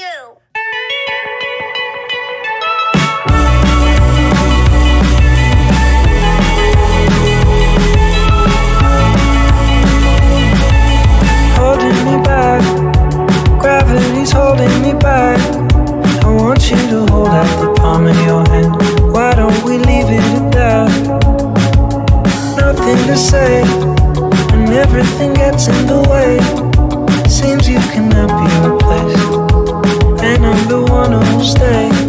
you. holding me back. Gravity's holding me back. I want you to hold out the palm of your hand. Why don't we leave it at that? Nothing to say, and everything gets in the way. Seems you cannot stay.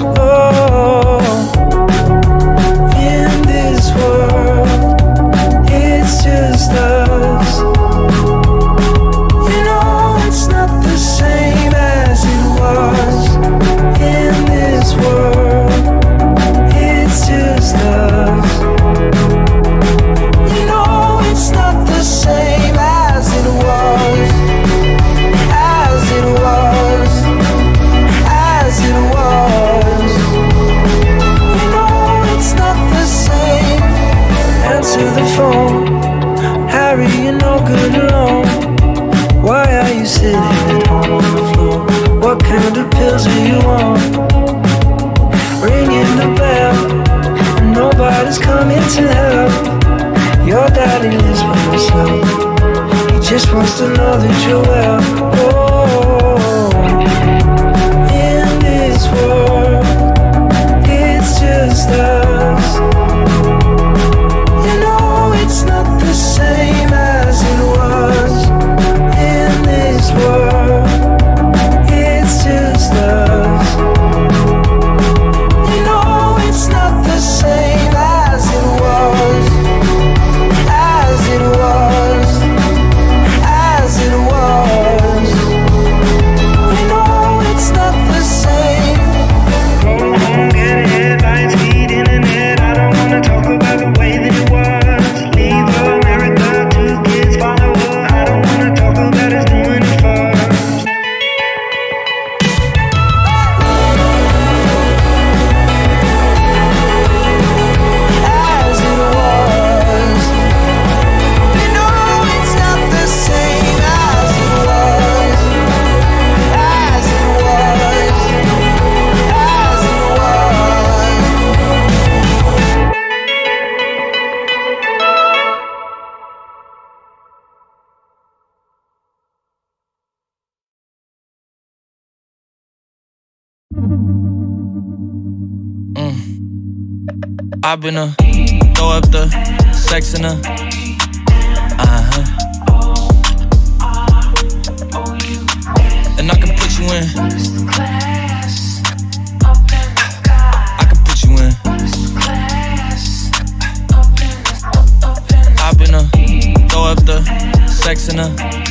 Wants to know that you're well. I've been a throw up the sex in a uh huh. And I can put you in. I can put you in. I've been a throw up the sex in a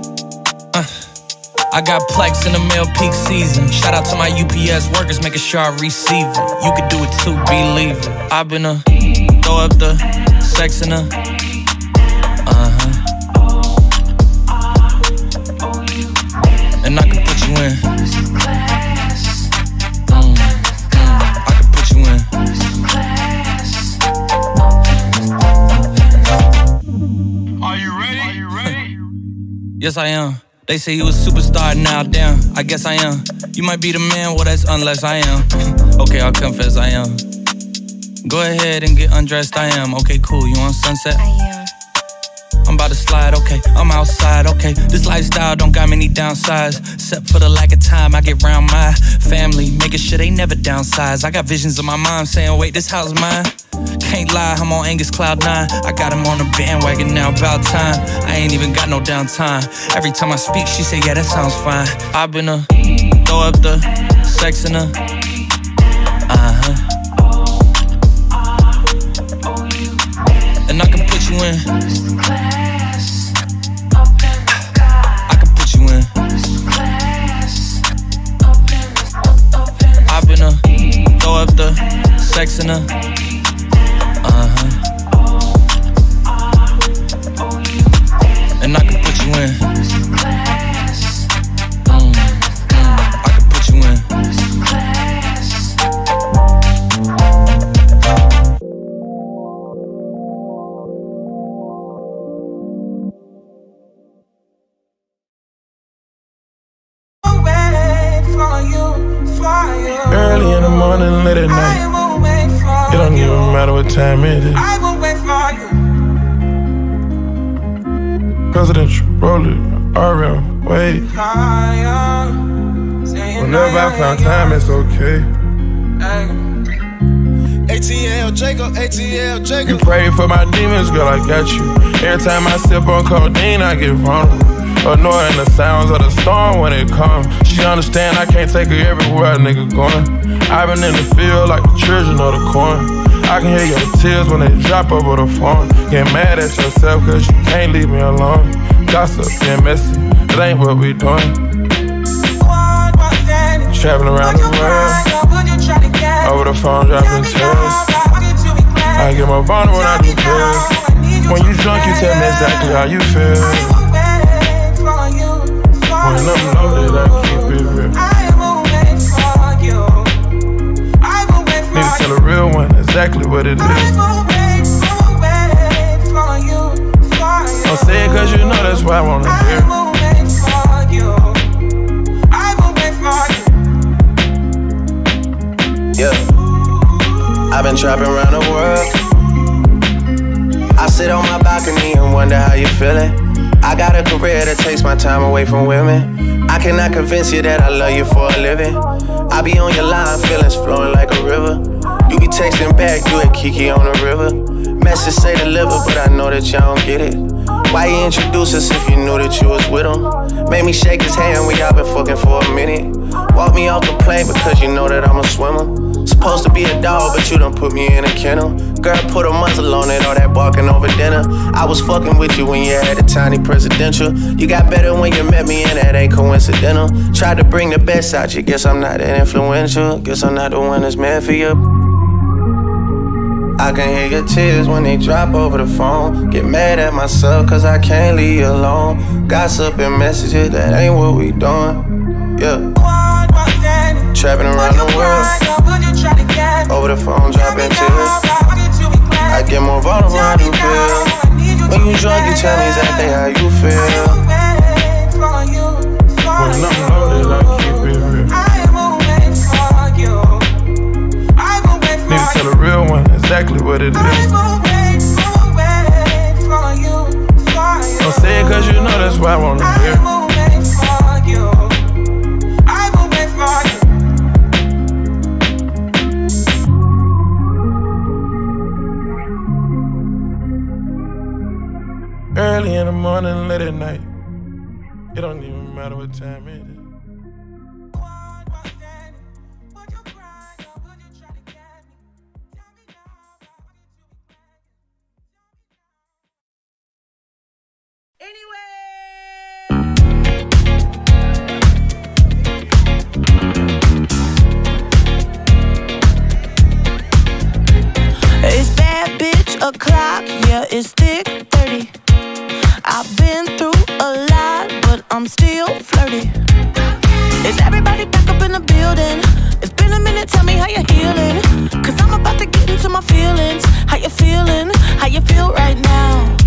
I got plex in the mail peak season. Shout out to my UPS workers, making sure I receive it. You could do it too, believe it. I've been a throw up the sex in a uh huh. And I can put you in. Mm, I can put you in. Are you ready? Yes, I am. They say you a superstar now, damn. I guess I am. You might be the man, well, that's unless I am. okay, I'll confess I am. Go ahead and get undressed, I am. Okay, cool. You on sunset? I am. I'm about to slide, okay. I'm outside, okay. This lifestyle don't got many downsides. Except for the lack of time I get round my family. Making sure they never downsize. I got visions of my mom saying, wait, this house mine. Can't lie, I'm on Angus Cloud 9. I got him on a bandwagon now, about time. I ain't even got no downtime. Every time I speak, she say, yeah, that sounds fine. i been a throw up the sex in her. Uh-huh. And I can put you in. I can put you in. I been a throw up the sex in her. And I found time, it's okay. ATL Jacob, ATL You Jacob. pray for my demons, girl, I got you. Every time I sip on codeine, I get vulnerable. Annoying the sounds of the storm when it comes. She understand I can't take her everywhere a nigga going. I've been in the field like the children of the corn. I can hear your tears when they drop over the phone. Get mad at yourself cause you can't leave me alone. Gossip and messy, it ain't what we doing. Traveling around the world, over the phone dropping tears. I get more vulnerable when I do pills. When you drunk, you tell me exactly how you feel. When I'm loaded, I keep it real. Need to tell a real one exactly what it is. Don't say it cause you know that's why I wanna hear. Yeah. I've been trapping around the world. I sit on my balcony and wonder how you feeling. I got a career that takes my time away from women. I cannot convince you that I love you for a living. I be on your line, feelings flowing like a river. You be texting back, you at Kiki on the river. Message say deliver, but I know that y'all don't get it. Why you introduce us if you knew that you was with him? Made me shake his hand, we all been fucking for a minute. Walk me off the plane because you know that I'm a swimmer. Supposed to be a dog, but you done put me in a kennel. Girl, put a muzzle on it, all that barking over dinner. I was fucking with you when you had a tiny presidential. You got better when you met me, and that ain't coincidental. Tried to bring the best out you, guess I'm not that influential. Guess I'm not the one that's meant for you. I can hear your tears when they drop over the phone. Get mad at myself cause I can't leave you alone. Gossip and messages, that ain't what we doing. Yeah. Trapping around the world. Over the phone, dropping tears. I get more vulnerable, I do feel. When you drunk, you tell me exactly how you feel. When I'm loaded, I keep it real. Need to tell a real one exactly what it is. Don't say it cause you know that's why I wanna hear. Early in the morning, late at night. It don't even matter what time it is. O'clock, yeah, it's thick I'm still flirty. Is everybody back up in the building? It's been a minute, tell me how you're healing. Cause I'm about to get into my feelings. How you feeling? How you feel right now?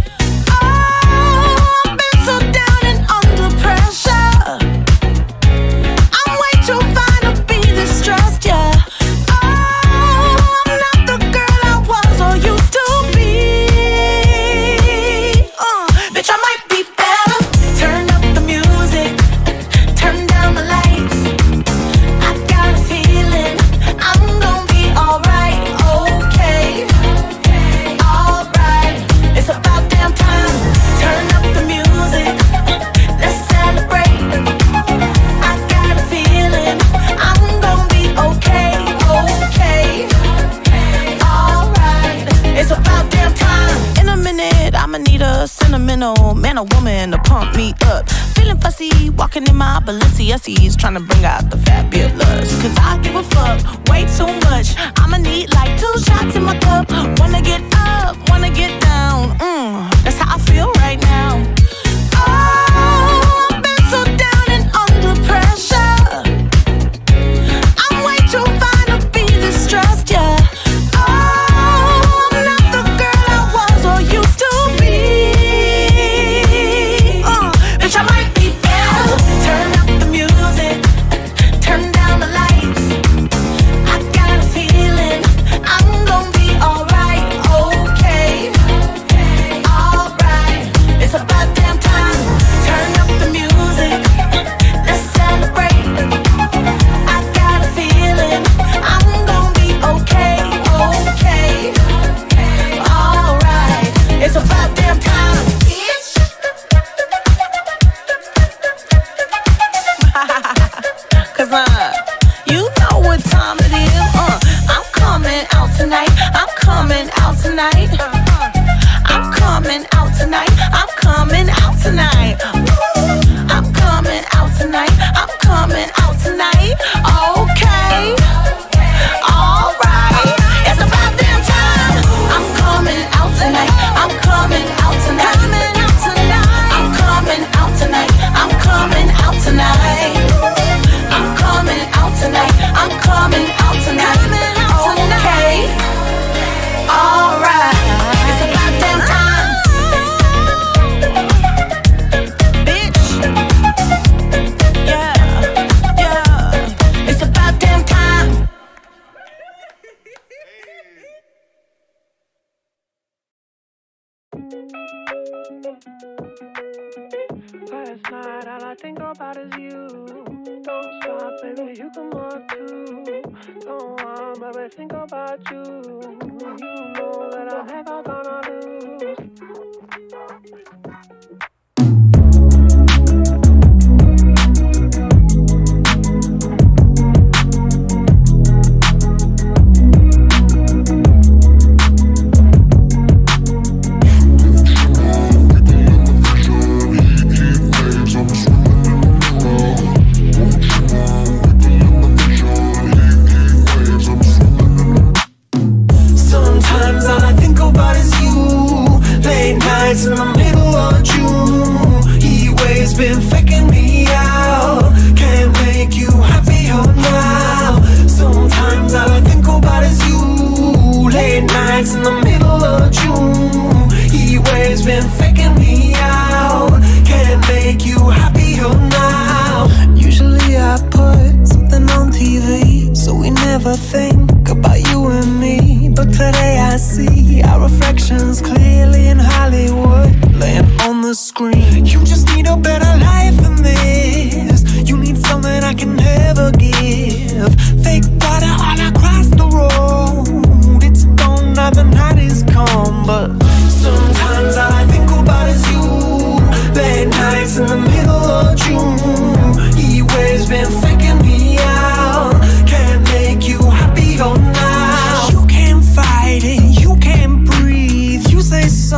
yes, he's trying to bring out the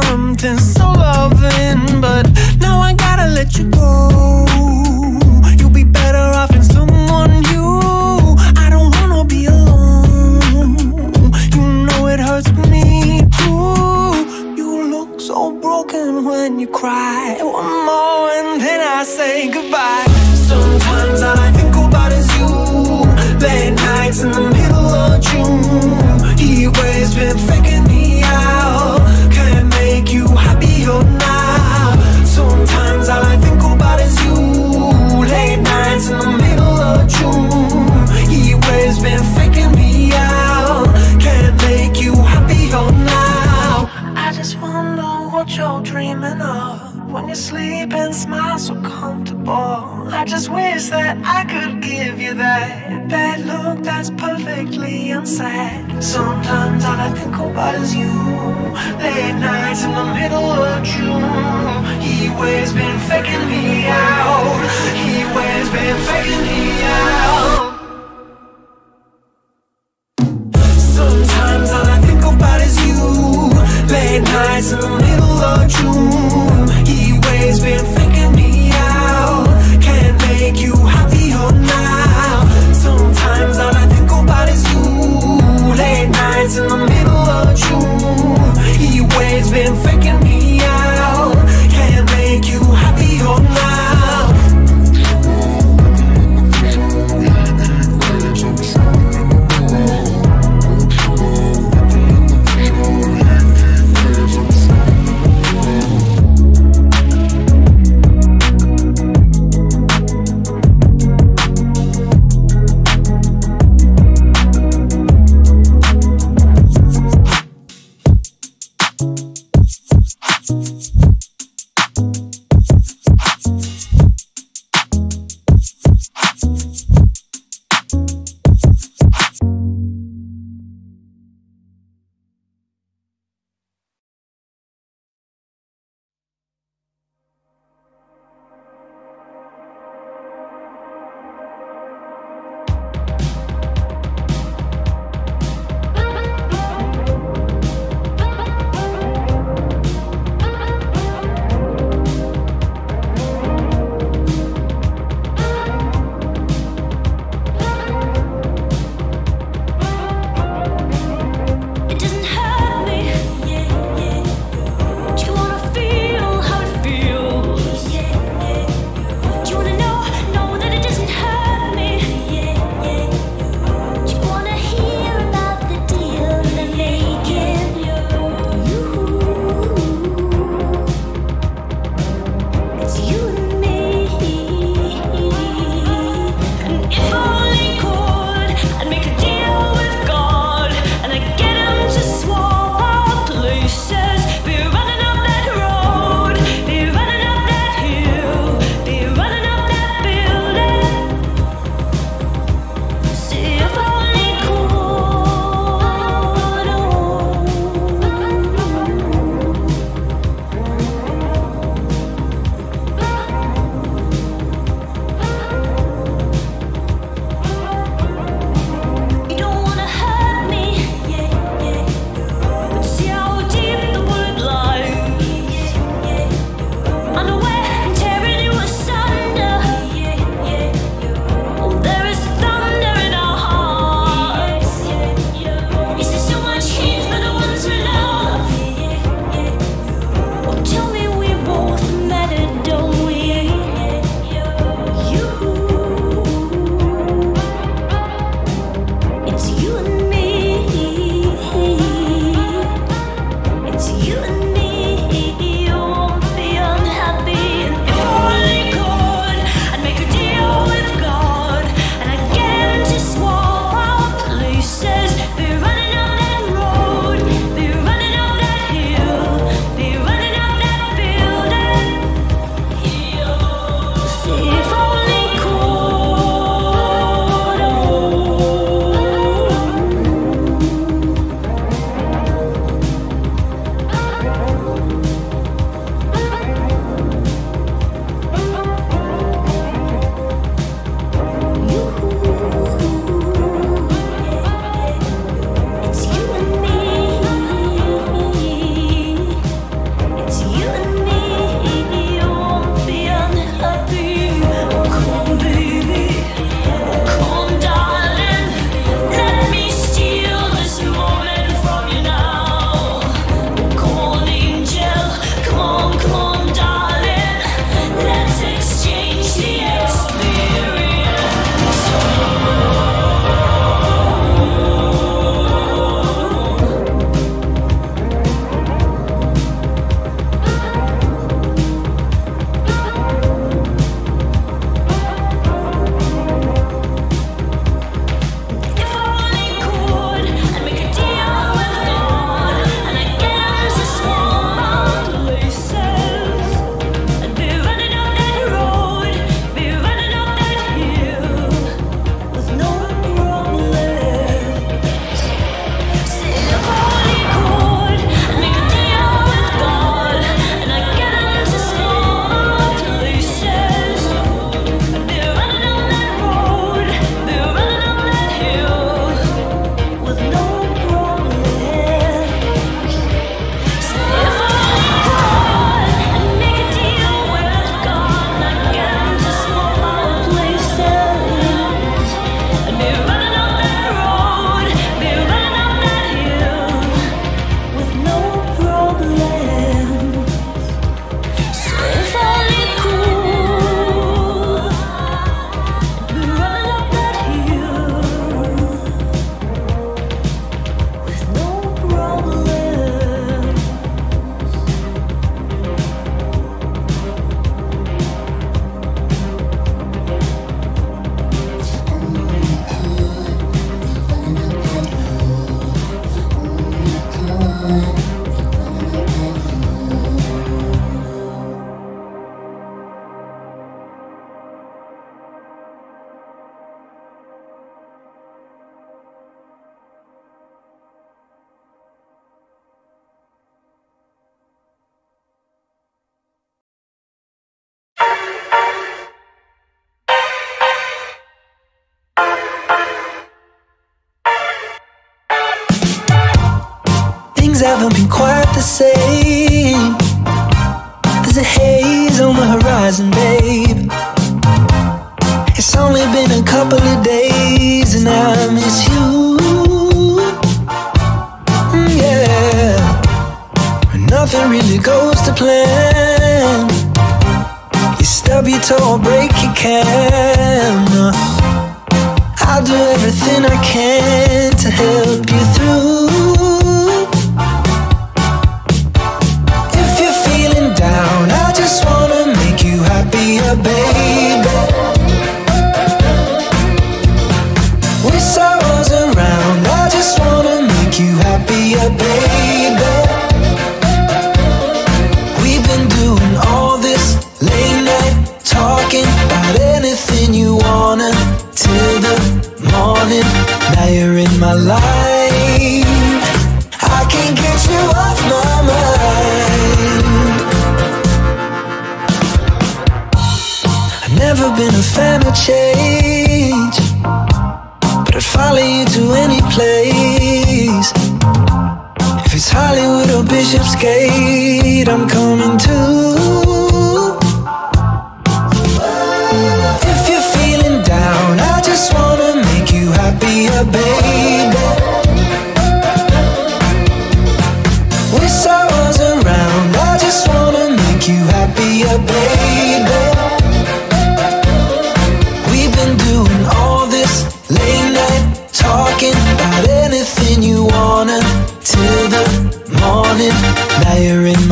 something so loving, but now I gotta let you go. that I could give you that. That look that's perfectly unsaid. Sometimes all I think about is you. Late nights in the middle of June. He always been faking me out. He always been faking me out.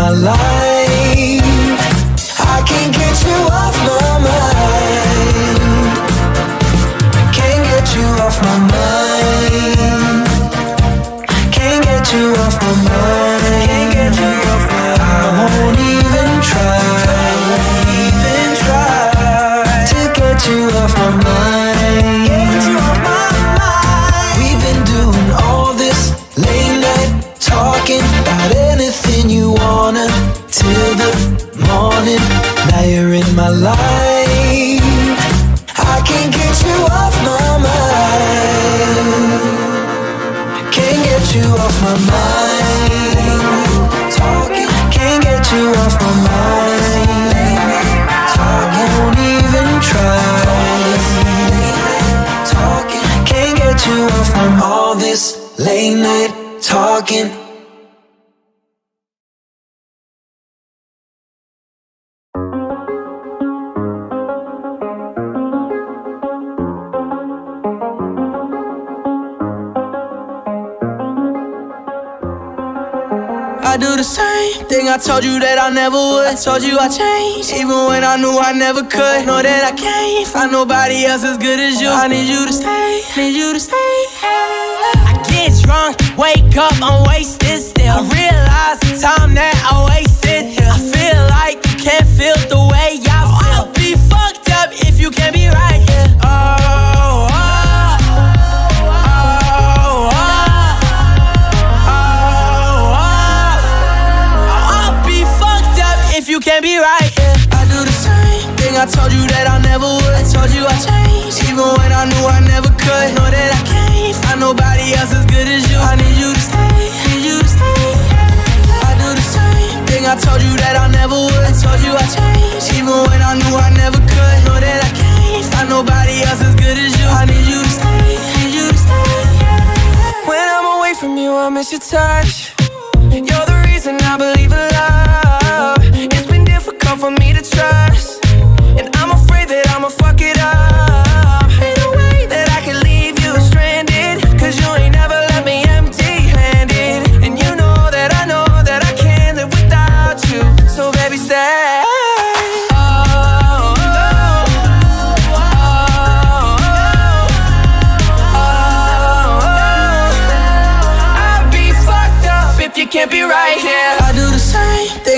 My life. I never would. I told you I changed, even when I knew I never could. Know that I can't find nobody else as good as you. I need you to stay, need you to stay. I get drunk, wake up, I'm wasted still. I realize the time that I wasted I told you that I never would. I told you I changed, even when I knew I never could. Know that I can't find nobody else as good as you. I need you to stay, need you to stay. I do the same thing I told you that I never would. I told you I changed, even when I knew I never could. Know that I can't find nobody else as good as you. I need you to stay, need you to stay. When I'm away from you, I miss your touch. You're the reason I believe in love. It's been difficult for me to trust. And I'm afraid that I'ma fuck it up. Ain't no way that I can leave you stranded. Cause you ain't never left me empty handed. And you know that I know that I can't live without you. So baby, stay. Oh, oh, oh, oh, oh. I'd be fucked up if you can't be right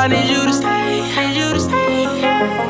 I need you to stay, need you to stay.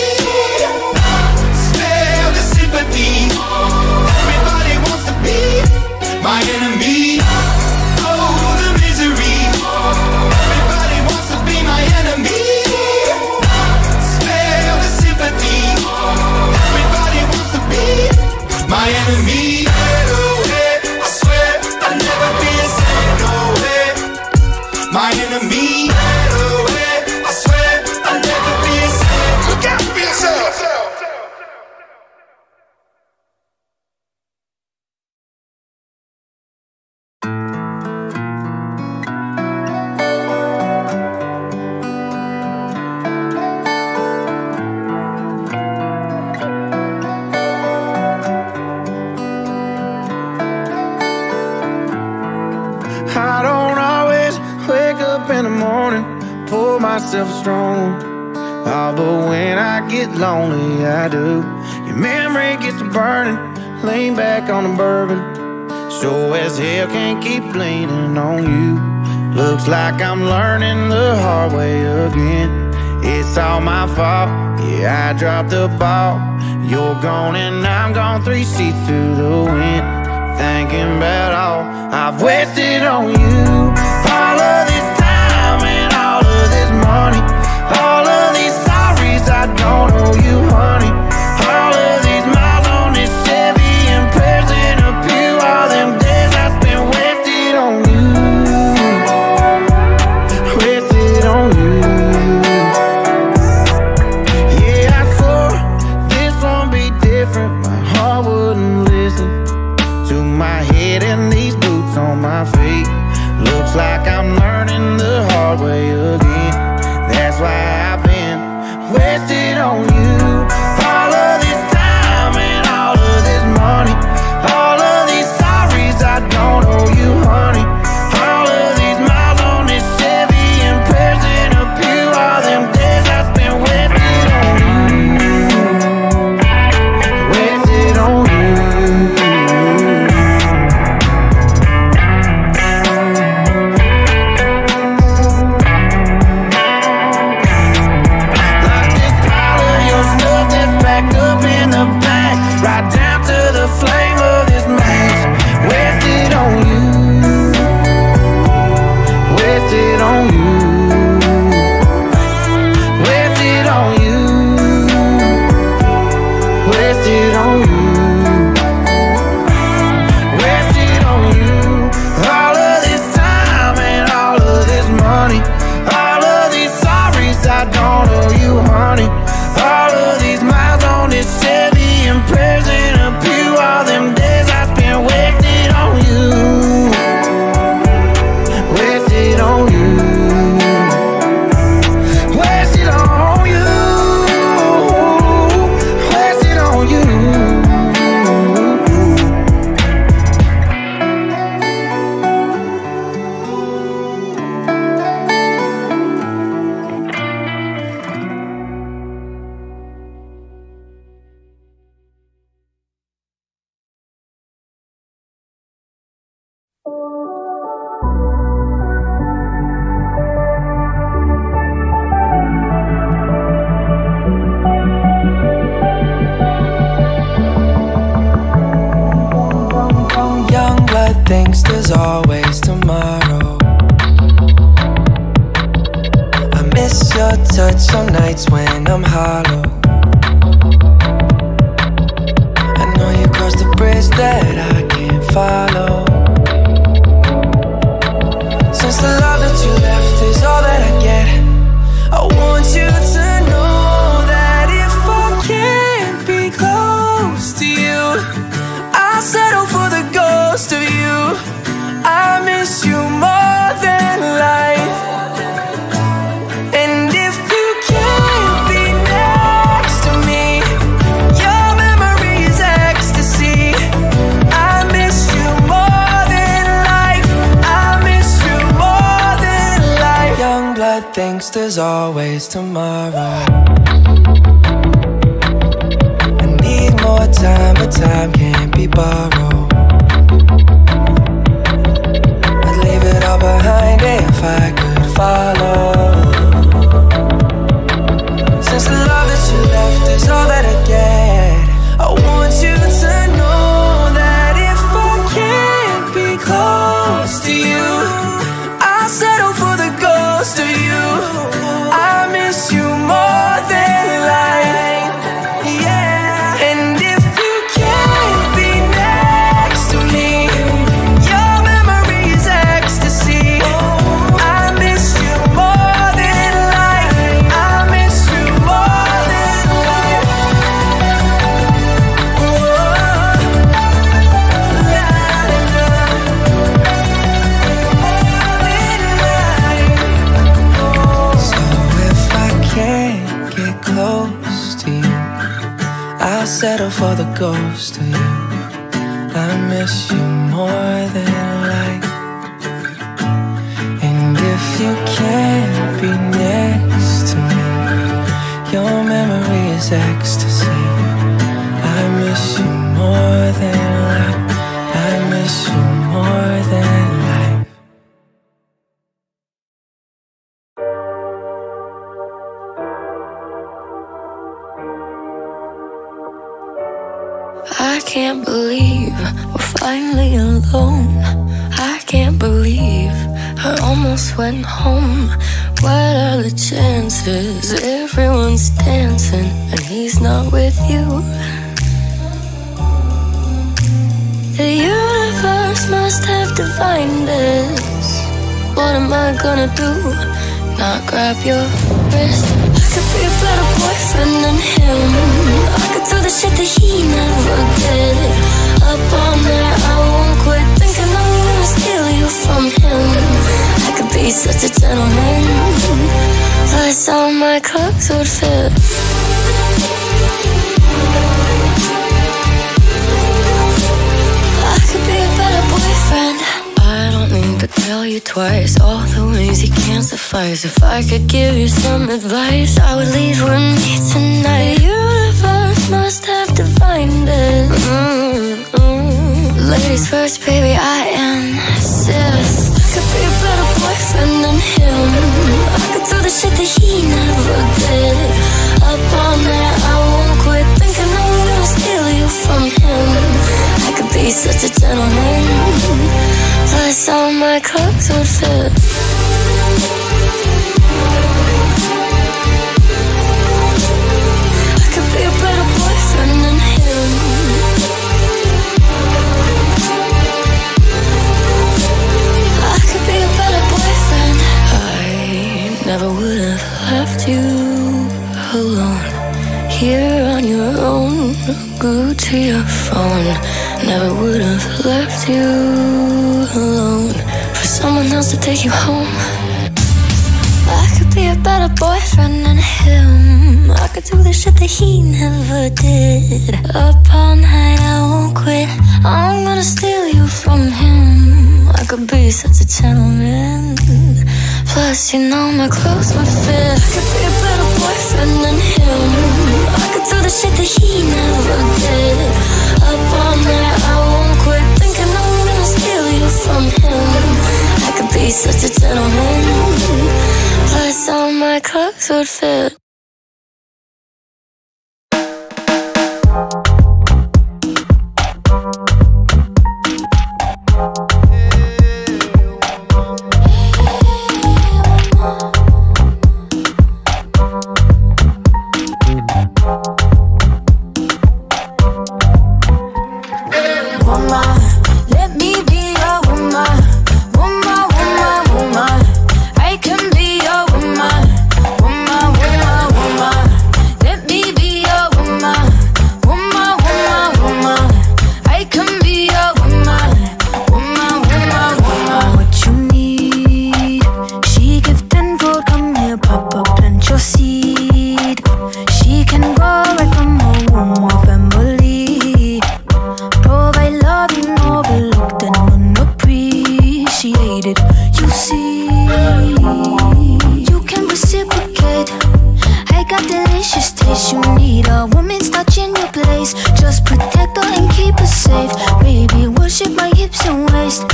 Yeah, the ball. You're gone and I'm gone, three seats to the wind. Thinking about all I've wasted on you. lies If I could give you some advice I would leave with me tonight. The universe must have defined it. Mm -hmm. Ladies first, baby, I insist I could be a better boyfriend than him. I could do the shit that he never did. Up all night, I won't quit Thinking I'm gonna steal you from him. I could be such a gentleman. Plus all my clothes would fit. glued to your phone. Never would have left you alone for someone else to take you home. I could be a better boyfriend than him. I could do the shit that he never did. Up all night, I won't quit. I'm gonna steal you from him. I could be such a gentleman. Plus, you know my clothes would fit. I could be a better boyfriend than him through the shit that he never did. Up all night, I won't quit thinking I'm gonna steal you from him. I could be such a gentleman, plus all my clothes would fit. us, protect her and keep us safe. Baby, worship my hips and waist.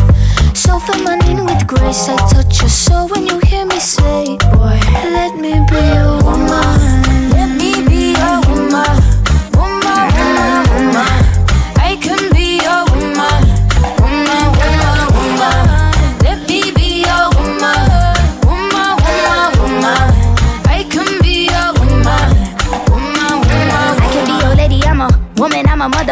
So feminine with grace. I touch your soul when you hear me say Boy, let me be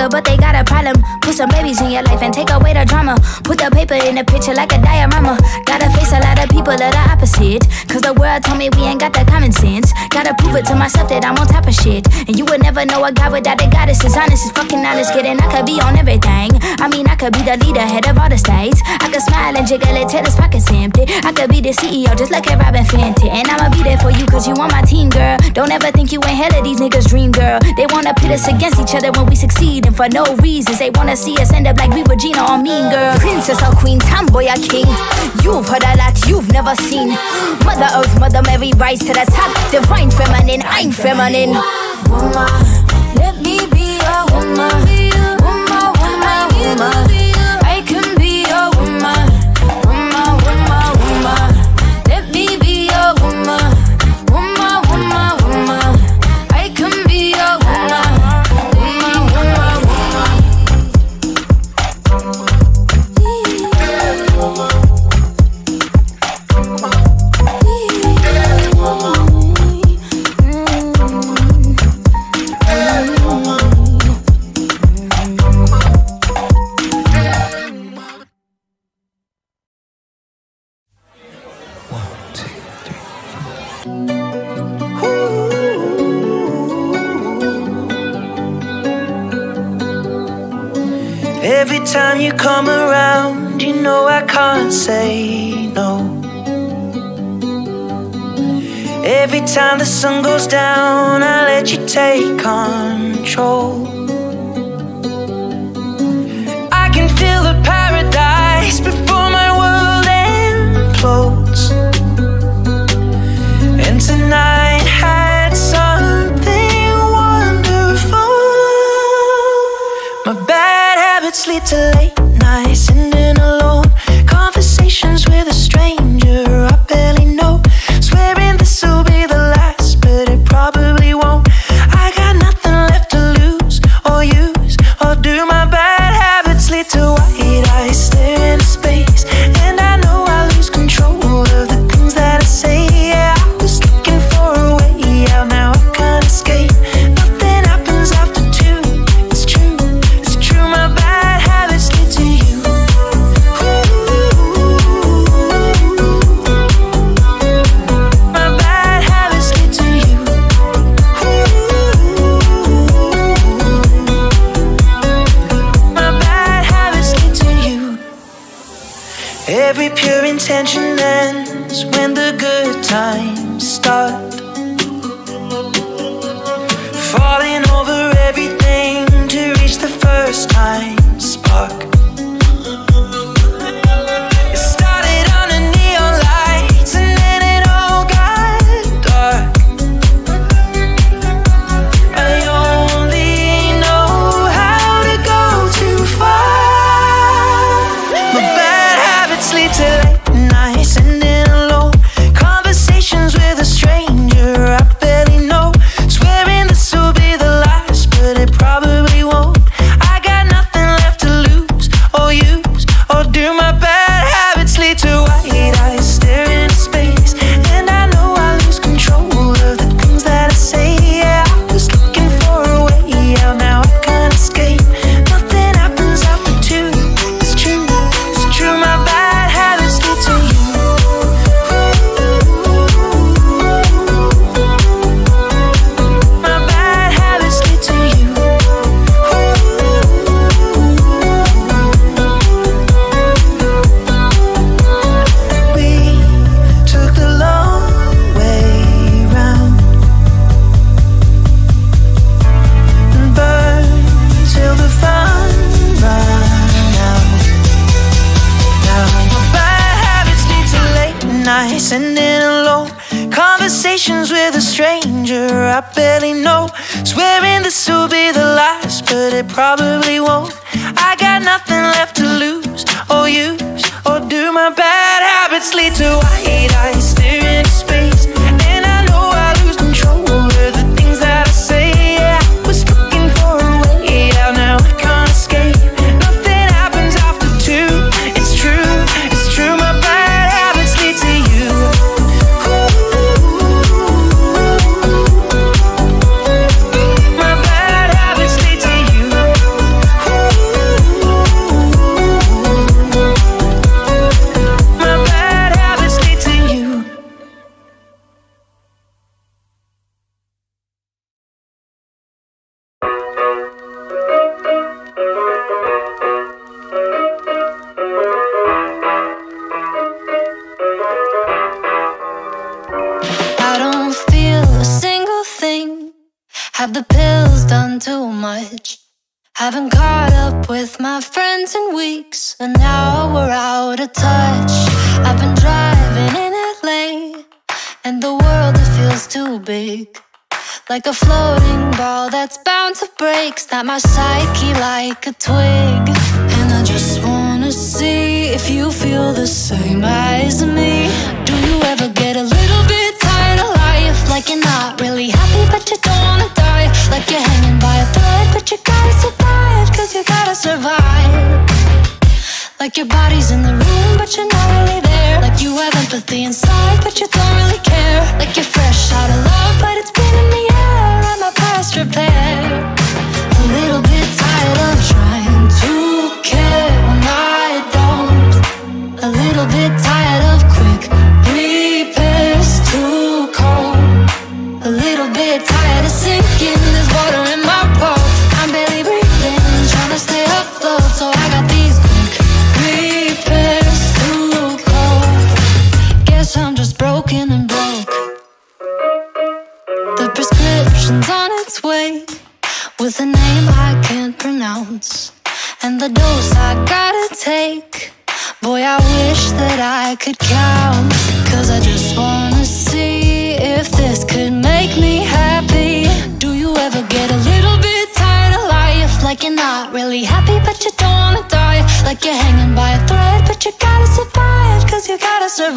motherfucker, but they got a problem. Put some babies in your life and take away the drama. Put the paper in the picture like a diorama. Gotta face a lot of people that are opposite. Cause the world told me we ain't got that common sense. Gotta prove it to myself that I'm on top of shit. And you would never know a guy without a goddess is honest, is fucking honest. Kidding, I could be on everything. I mean, I could be the leader, head of all the states. I could smile and jiggle it till his pockets empty. I could be the CEO, just like a Robyn Fenty. And I'ma be there for you, cause you on my team, girl. Don't ever think you ain't hell of these niggas' dream, girl. They wanna pit us against each other when we succeed, for no reasons. They wanna see us end up like we were Gina or Mean Girl. Princess or Queen, tomboy or king. You've heard a lot you've never seen. Mother Earth, Mother Mary, rise to the top. Divine feminine, I'm feminine. Woman, let me be a woman. Woman, woman, woman. Every time you come around, you know I can't say no. Every time the sun goes down, I let you take control. I can feel the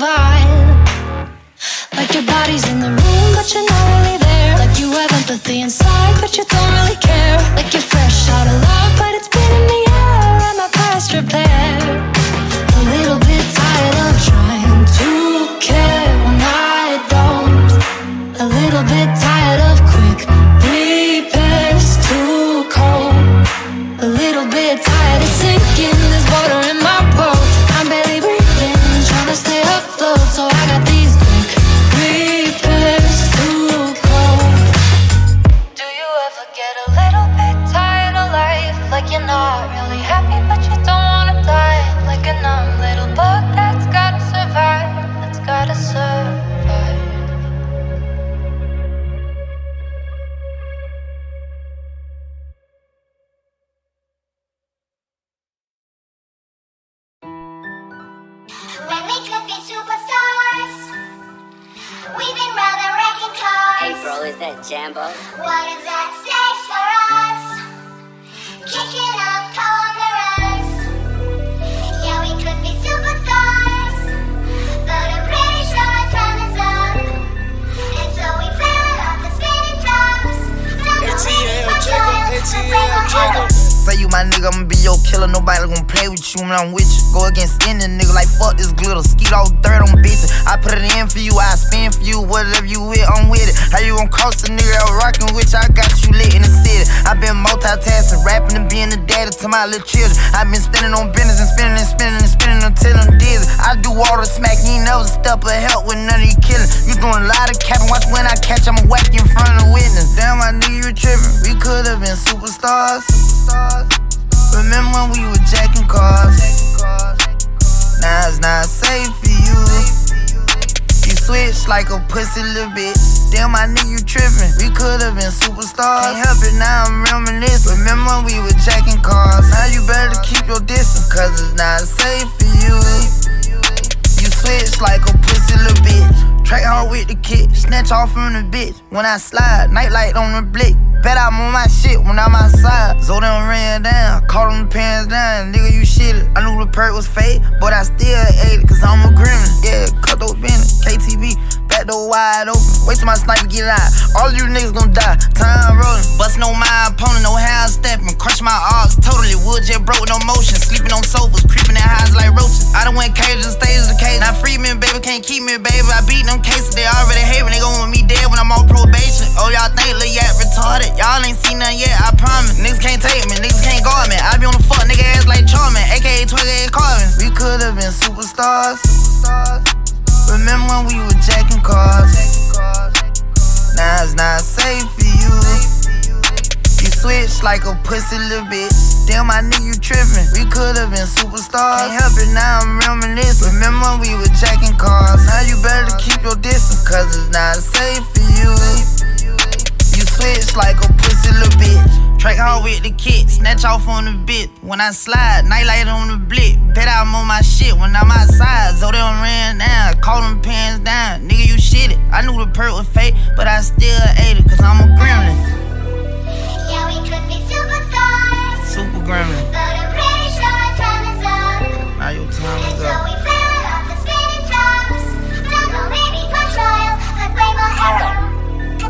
gotta. Like your body's in the room, but you're not really there. Like you have empathy inside, but you don't really care. Like you're my little children. I been spinning on business and spinning and spinning and spinning until I'm dizzy. I do all the smack, you ain't never step of help with none of you killing. You doing a lot of capping, watch when I catch, I'ma whack you in front of the witness. Damn, my nigga, you tripping. We could've been superstars. Remember when we were jacking cars? Now it's not safe for you. You switch like a pussy little bitch. Damn, I knew you tripping. We could've been superstars. Can't help it, now I'm reminiscing. Remember when we were jacking cars? Now you better keep your distance, cause it's not safe for you. You switch like a pussy little bitch. Track hard with the kick, snatch off from the bitch. When I slide, nightlight on the blick. Bet I'm on my shit when I'm outside. Them ran down, caught them pants down. Nigga, you shitted. I knew the perk was fake, but I still ate it, cause I'm a gremlin. Yeah, cut those business, KTV. Door wide open. Wait till my sniper get out. All you niggas gon' die. Time rolling. Bustin' on my opponent, no how stepping. Crush my arms totally. Wood jet broke, no motion. Sleeping on sofas, creeping in highs like roaches. I done went cage to stage to cage. Now free me, baby, can't keep me, baby. I beat them cases, they already hate. They gon' want me dead when I'm on probation. Oh, y'all think Lil Yak retarded? Y'all ain't seen nothing yet, I promise. Niggas can't take me, niggas can't guard me. I be on the fuck nigga ass like Charmin, aka 28 Carvin. We could've been superstars. superstars. Remember when we were jacking cars? Now it's not safe for you. You switch like a pussy little bitch. Damn, my nigga, you tripping. We could've been superstars. Can't help it, now I'm reminiscing. Remember when we were jacking cars? Now you better keep your distance, cause it's not safe for you. You switch like a with the kid, snatch off on the bit. When I slide, nightlight on the blick. Bet I'm on my shit when I'm outside. So they ran down, call them pants down. Nigga, you shit it. I knew the perk was fake, but I still ate it, cause I'm a gremlin. Yeah, we could be superstars. Super gremlin. But I'm pretty sure time is up. Now your time And is so up. we fell off the spinning tops. Don't know, maybe control, but way more error.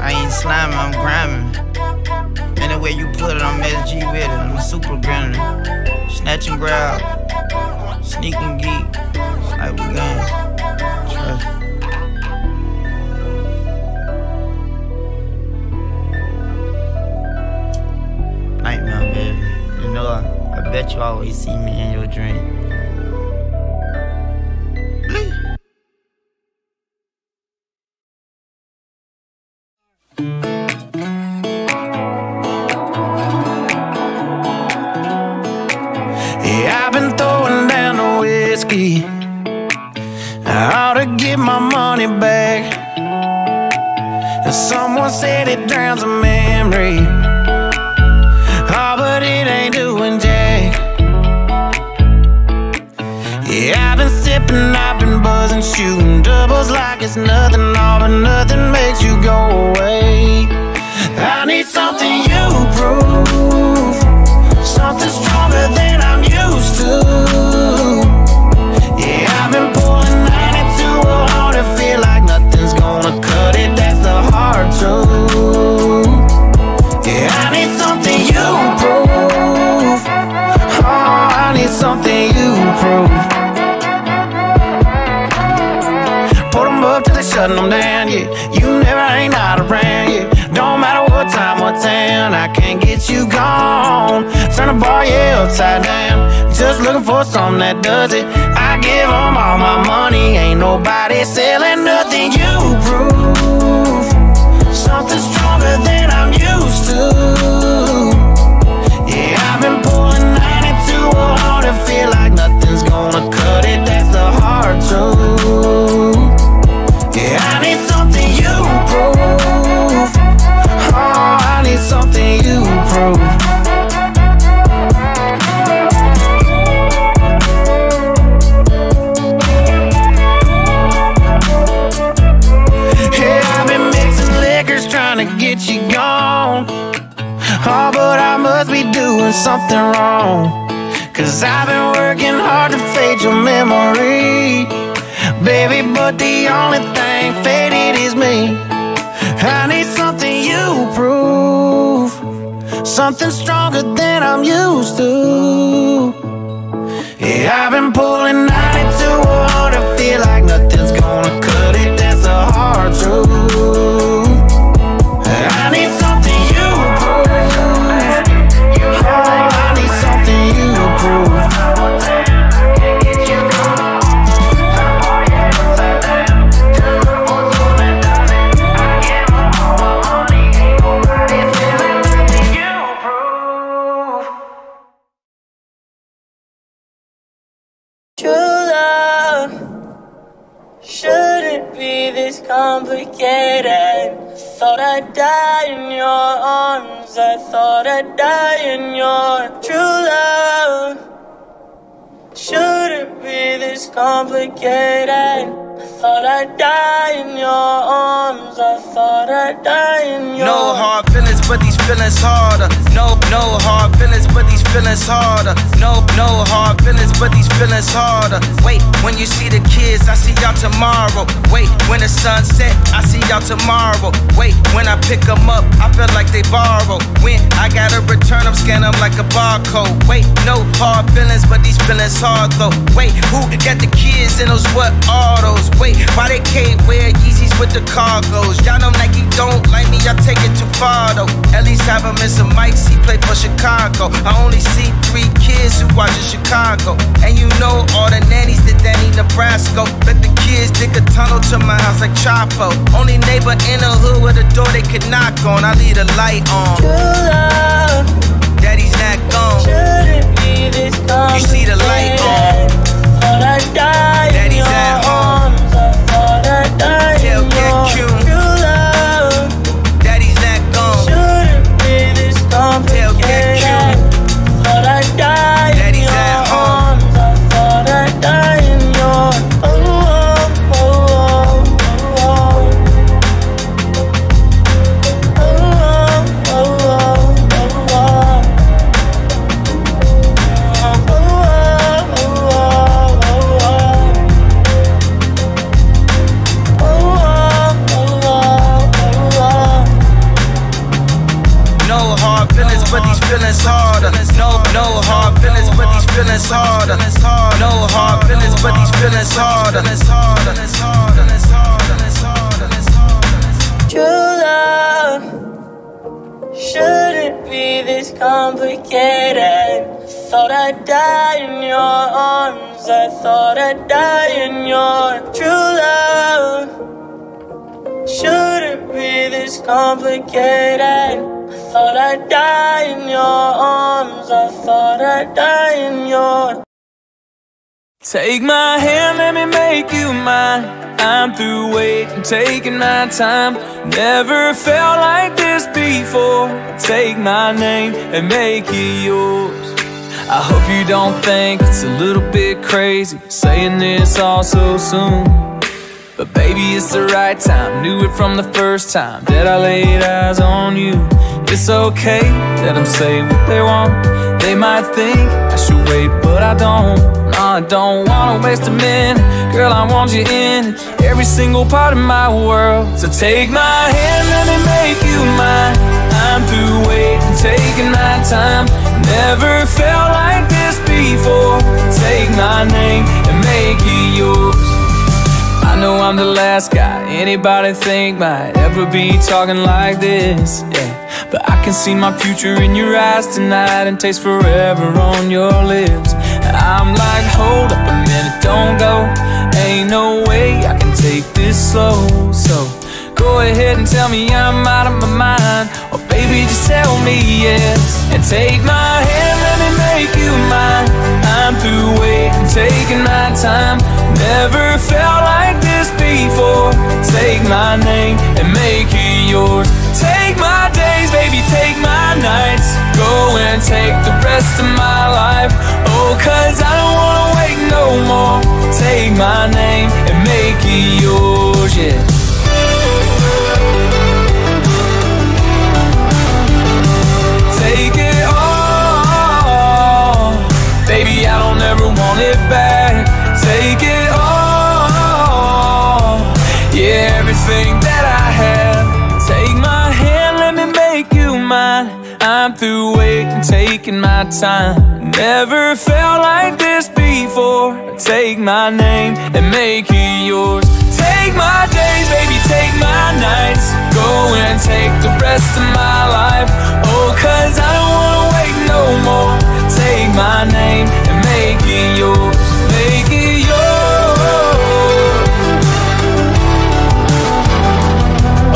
I ain't sliming, I'm grinding. Anywhere you put it, I'm SG with it. I'm a super gremlin. Snatch and grab. Sneak and geek. Like we gang. Nightmare, baby. You know, I, I bet you always see me in your dream. Yeah, To get my money back. And someone said it drowns a memory. Oh, but it ain't doing jack. Yeah, I've been sipping, I've been buzzing, shooting doubles like it's nothing. All but nothing makes you go away. I need something You never ain't not around, yeah. Don't matter what time, what town, I can't get you gone. Turn the bar, yeah, upside down. Just looking for something that does it. I give 'em all my money, ain't nobody selling nothing you prove. Something something wrong. Cause I've been working hard to fade your memory. Baby, but the only thing faded is me. I need something you prove. Something stronger than I'm used to. Yeah, I've been pulling 92 hard to feel like nothing's gonna cut it. That's the hard truth. Complicated. Thought I'd die in your arms. I thought I'd die in your true love. Shouldn't be this complicated. I thought I'd die in your arms. I thought I'd die in your No hard feelings, but these feelings harder. No, no hard feelings, but these feelings harder. No, no hard feelings, but these feelings harder. Wait, when you see the kids, I see y'all tomorrow. Wait, when the sun set, I see y'all tomorrow. Wait, when I pick them up, I feel like they borrow. When I gotta return them, scan them like a barcode. Wait, no hard feelings, but these feelings hard though. Wait, who got the kids in those what autos? Wait, why they can't wear Yeezys with the cargos? Y'all know Nike don't like me, I take it too far though. At least have him in some mics, he played for Chicago. I only see three kids who watch in Chicago. And you know all the nannies that Danny Nebraska. Let the kids dig a tunnel to my house like Chapo. Only neighbor in the hood with a door they could knock on. I leave the light on. Daddy's not gone. You see the light on. Daddy's at home. Tell get cute. Feelings harder. No hard feelings, but these feelings harder. True love shouldn't be this complicated. Thought I'd die in your arms. I thought I'd die in your true love. Shouldn't be this complicated. I thought I'd die in your arms. I thought I'd die in your. Take my hand, let me make you mine. I'm through waiting, taking my time. Never felt like this before. Take my name and make it yours. I hope you don't think it's a little bit crazy saying this all so soon. But baby, it's the right time. Knew it from the first time that I laid eyes on you. It's okay, let them say what they want. They might think I should wait, but I don't. No, I don't wanna waste a minute. Girl, I want you in every single part of my world. So take my hand, let me make you mine. I'm through waiting, taking my time. Never felt like this before. Take my name and make it yours. Know I'm the last guy anybody think might ever be talking like this. Yeah. But I can see my future in your eyes tonight and taste forever on your lips. I'm like, hold up a minute, don't go. Ain't no way I can take this slow. So go ahead and tell me I'm out of my mind. Or baby, just tell me yes. And take my hand, let me make you mine. I'm through waiting, taking my time. Never felt like this before. Take my name and make it yours. Take my days, baby, take my nights. Go and take the rest of my life. Oh, cause I don't wanna wait no more. Take my name and make it yours, yeah. Want it back. Take it all. Yeah, everything that I have. Take my hand, let me make you mine. I'm through waiting, taking my time. Never felt like this before. Take my name and make it yours. Take my days, baby, take my nights. Go and take the rest of my life. Oh, cause I don't wanna wait no more. Take my name and make it yours. Make it yours.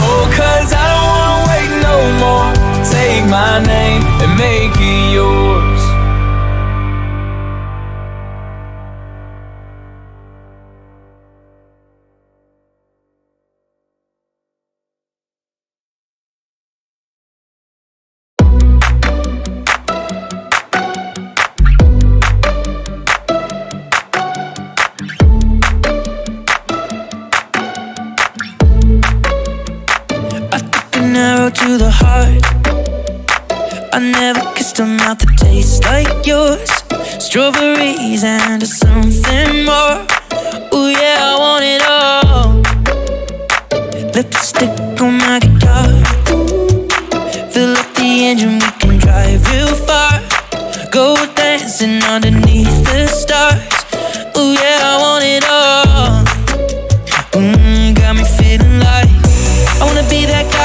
Oh, cause I don't wanna wait no more. Take my name and make it yours. To the heart. I never kissed a mouth that tastes like yours. Strawberries and something more. Ooh, yeah, I want it all. Lipstick on my guitar. Fill up the engine, we can drive real far. Go dancing underneath the stars. Ooh, yeah, I want it all. Mm, got me feeling like I wanna be that guy.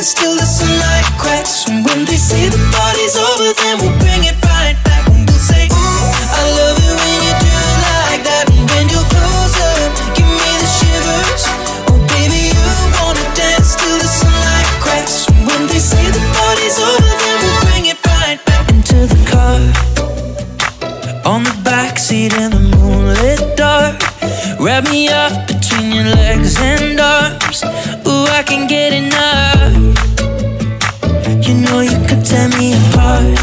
Dance till the sunlight cracks. And when they say the party's over, then we'll bring it right back. And we'll say, Ooh, I love it when you do it like that. And when you're close up, give me the shivers. Oh, baby, you wanna dance till the sunlight cracks. And when they say the party's over, then we'll bring it right back into the car. On the backseat in the moonlit dark. Wrap me up between your legs and arms. Ooh, I can get enough. You know you could tear me apart.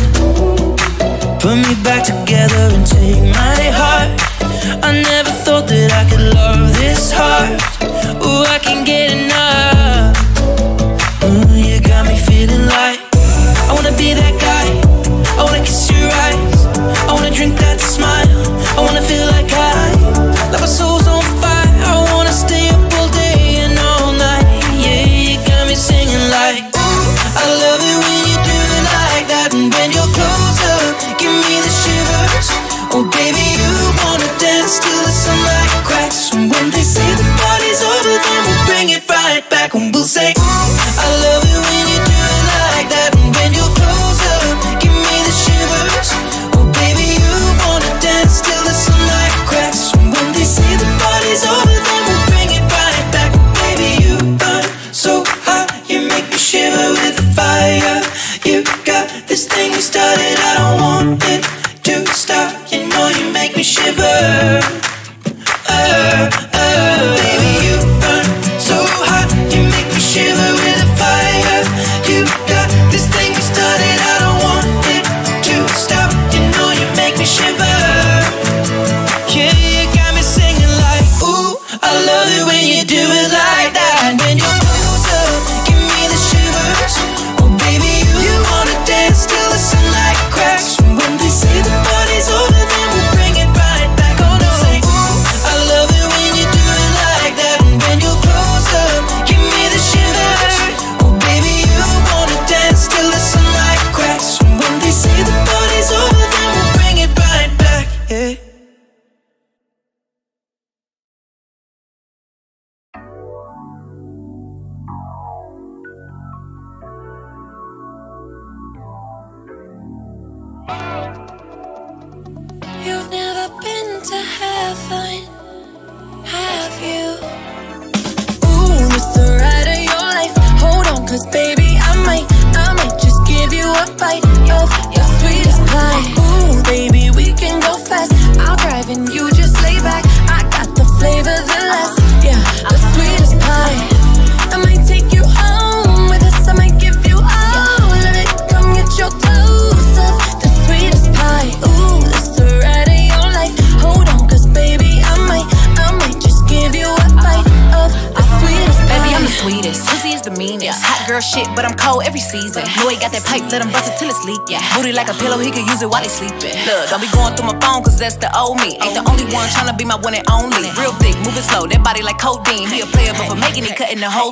Put me back together and take my heart. I never thought that I could love this hard. Ooh, I can get enough.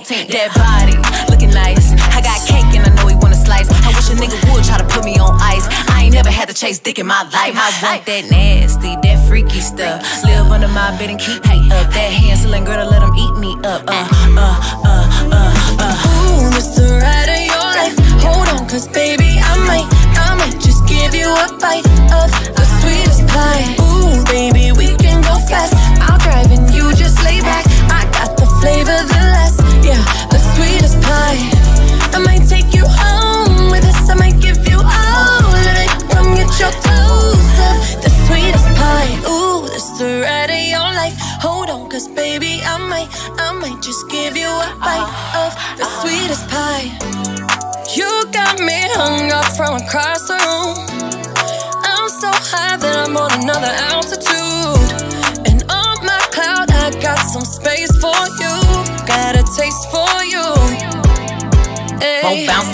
Cutting the whole team. That body, looking nice. I got cake and I know he wanna slice. I wish a nigga would try to put me on ice. I ain't never had to chase dick in my life. I want that nasty, that freaky stuff. Live under my bed and keep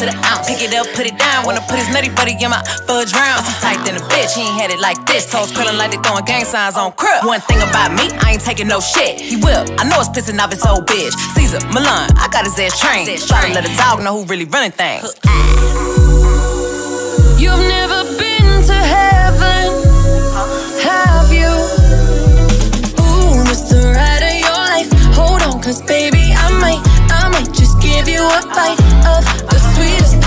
to the ounce. Pick it up, put it down. Wanna put his nutty buddy in my fudge round. I'm tight than a bitch, he ain't had it like this. Toes curling like they throwing gang signs on crib. One thing about me, I ain't taking no shit. He will. I know it's pissing off his old bitch. Cesar, Millan, I got his ass trained. Try to let a dog know who really running things. You've never been to heaven, have you? Ooh, this the ride of your life. Hold on, cause baby, I might, I might just give you a bite of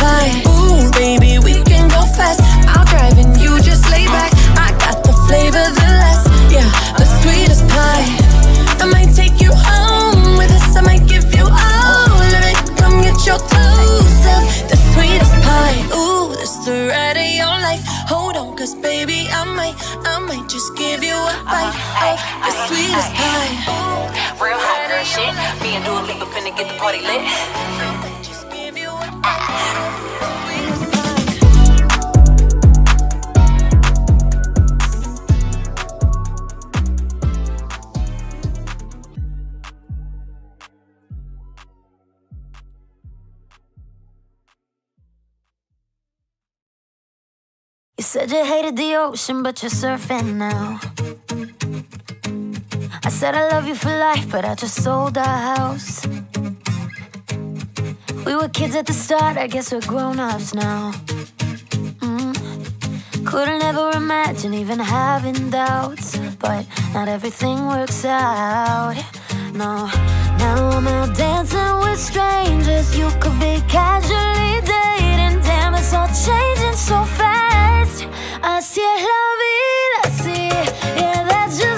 Ooh, baby, we can go fast. I'll drive and you just lay back. I got the flavor, the last, yeah, the sweetest pie. I might take you home with us. I might give you all of it. Come get your dose of the sweetest pie. Ooh, this the ride of your life. Hold on, cause baby, I might, I might just give you a uh-huh. bite of the sweetest pie. Real hot girl shit. Me and Dua Lipa finna get the party lit. You uh-uh. Said you hated the ocean, but you're surfing now. I said I love you for life, but I just sold our house. We were kids at the start, I guess we're grown ups now. Mm. Couldn't ever imagine even having doubts, but not everything works out. No, now I'm out dancing with strangers. You could be casually dating, damn, it's all changing so fast. Así es la vida, así, y es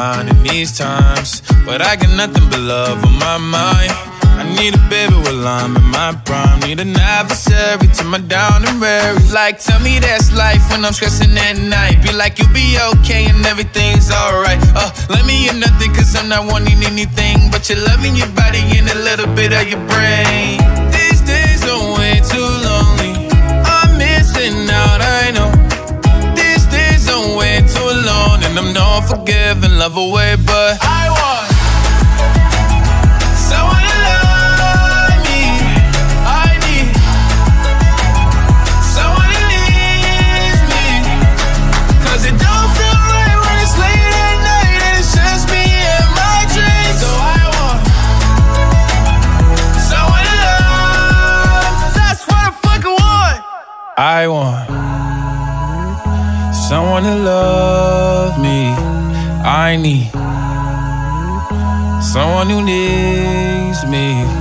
find in these times. But I got nothing but love on my mind. I need a baby while I'm in my prime. Need an adversary to my down and weary. Like, tell me that's life when I'm stressing at night. Be like, you'll be okay and everything's alright. Uh, let me in nothing, cause I'm not wanting anything. But you're loving your body and a little bit of your brain. on, and I'm not forgiving, love away, but I want someone to love me. I need someone it don't feel right when it's late at night and it's just me and my dreams. So I want someone to love. That's what I fucking want. I want someone to love me. I need someone who needs me.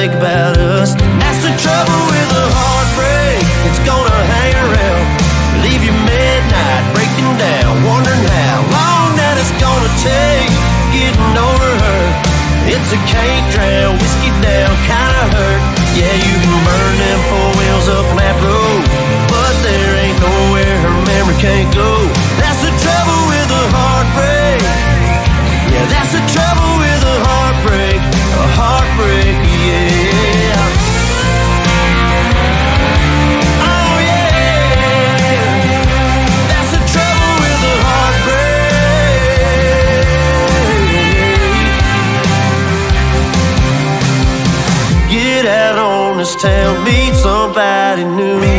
think about us. That's the trouble with a heartbreak. It's gonna hang around. Leave you midnight, breaking down, wondering how long that it's gonna take. Getting over her. It's a can't drown, whiskey down, kinda hurt. Yeah, you can burn them four wheels up that road, but there ain't nowhere her memory can't go. Town, meet somebody new. Me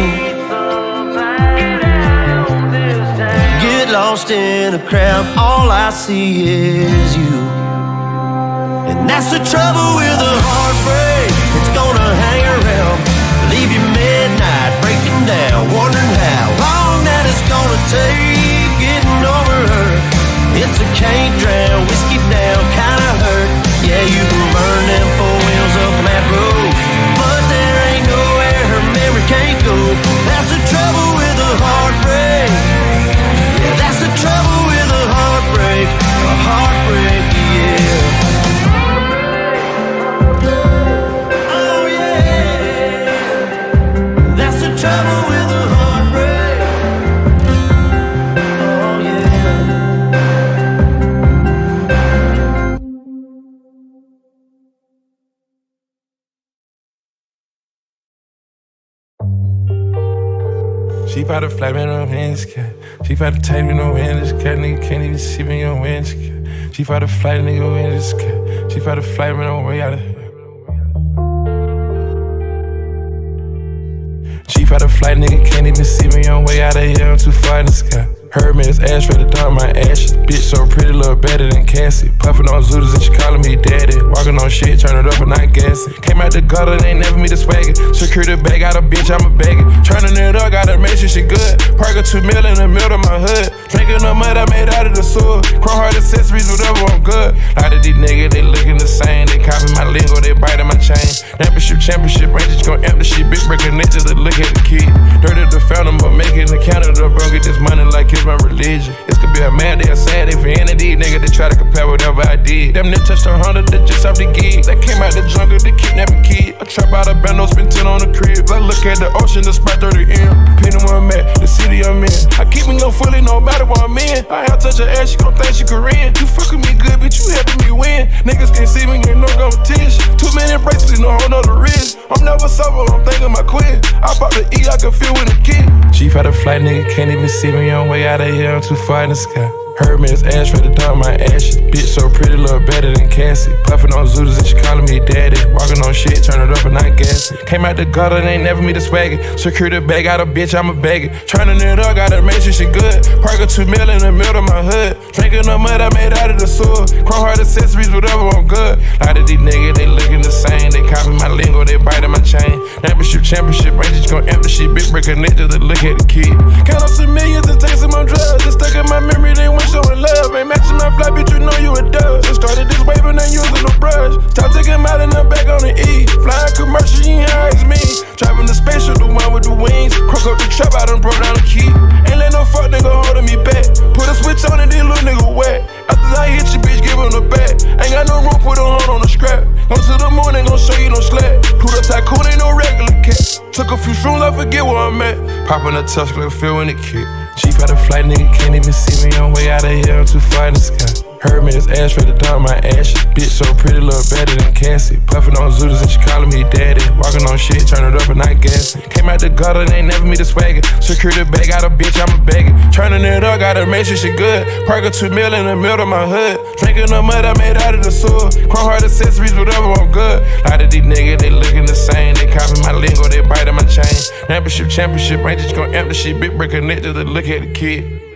Get lost in a crowd, all I see is you. And that's the trouble with a heartbreak. It's gonna hang around, leave you midnight, breaking down, wondering how long that it's gonna take getting over her. It's a can't drown, whiskey down, kinda hurt. Yeah, you can burn them She bout to take me no hands, cat. Nigga can't even see me on cat. She bout to fly nigga hands, cat. She bout to fly me no way out of here. She bout to fly, nigga can't even see me on way out of here. I'm too far in the sky. Heard me, it's ash for the dark, my ashes. Bitch so pretty, look better than Cassie. Puffin' on Zooters and she calling me daddy. Walking on shit, turn it up and not gassing. Came out the gutter, they ain't never me the swagger. Secure the bag, got a bitch, I'm a bagger. Turning it up, gotta make sure she good. Park a two mil in the middle of my hood. Drinking the mud I made out of the sewer. Chrome heart accessories, whatever, I'm good. A lot of these niggas, they looking the same. They copy my lingo, they biting my chain. Championship, championship, Rangers gon' empty shit. Big breaking niggas to look at the kid. Dirty the fountain, but making the counter up. Bro, get this money like it's my religion. This could be a mad day, a sad day for any of these niggas that try to compare whatever I did. Them niggas touched a hundred, that just off the gig. They came out the jungle, they kidnapping kid. I trap out a bando, spend 10 on the crib. I look at the ocean, the spot 30 M. Depending where I'm at, the city I'm in. I keep me no fully, no matter where I'm in. I have touch her ass, she gon' think she Korean. You fucking me good, bitch, you helping me win. Niggas can't see me, ain't no competition. Too many bracelets, no hold on the wrist. I'm never sober, I'm thinking my quit. I bought the E, I can feel when the kid. Chief had a flight, nigga can't even see me on way out of here. I'm too far in the sky. Heard me, it's ash the dark, my ashes. Bitch so pretty, look better than Cassie. Puffin' on Zooters and she calling me daddy. Walking on shit, turn it up and not gassing. Came out the gutter, they ain't never me the swagger. Secure the bag, got a bitch, I'm a bagger. Turning it up, gotta make sure she good. Park a two mil in the middle of my hood. Drinking the mud I made out of the sewer. Chrome heart accessories, whatever, I'm good. Lot of these niggas, they looking the same. They copy my lingo, they biting my chain. Championship, championship, Rangers gon' empty shit. Big breaker niggas to look at the kid. Count up some millions and take some on drugs. Just stuck in my memory, they went showing love. Ain't matching my fly, bitch, you know you a dub. Just started this wave and ain't using no brush. Stop taking them out and I'm back on the E. Flying commercial, you ain't high as me. Driving the spaceship, the one with the wings. Crook up the trap, I done broke down the key. Ain't let no fuck nigga holding me back. Put a switch on and then little nigga wet. After I hit you, bitch, give him the back. Ain't got no room, put a hold on the scrap. Go to the moon, ain't gon' show you no slack. Put a tycoon, ain't no regular cat. Took a few shrooms, I forget where I'm at. Popping a touch, like feel when it kick. Chief had a flight, nigga can't even see me on way out of here. I'm too far in the sky. Heard me, it's ash for the dark, my ashes. Bitch so pretty, look better than Cassie. Puffin' on Zooters and she calling me daddy. Walking on shit, turn it up and not gassing. Came out the gutter, they ain't never me the swagger. Secure the bag, got a bitch, I'm a bagger. Turning it up, gotta make sure she good. Park a two mil in the middle of my hood. Drinking the mud I made out of the sewer. Chrome heart accessories, whatever, I'm good. A lot of these niggas, they looking the same. They copy my lingo, they biting my chain. Championship, championship, Rangers gon' empty shit. Big breaker niggas to look at the kid.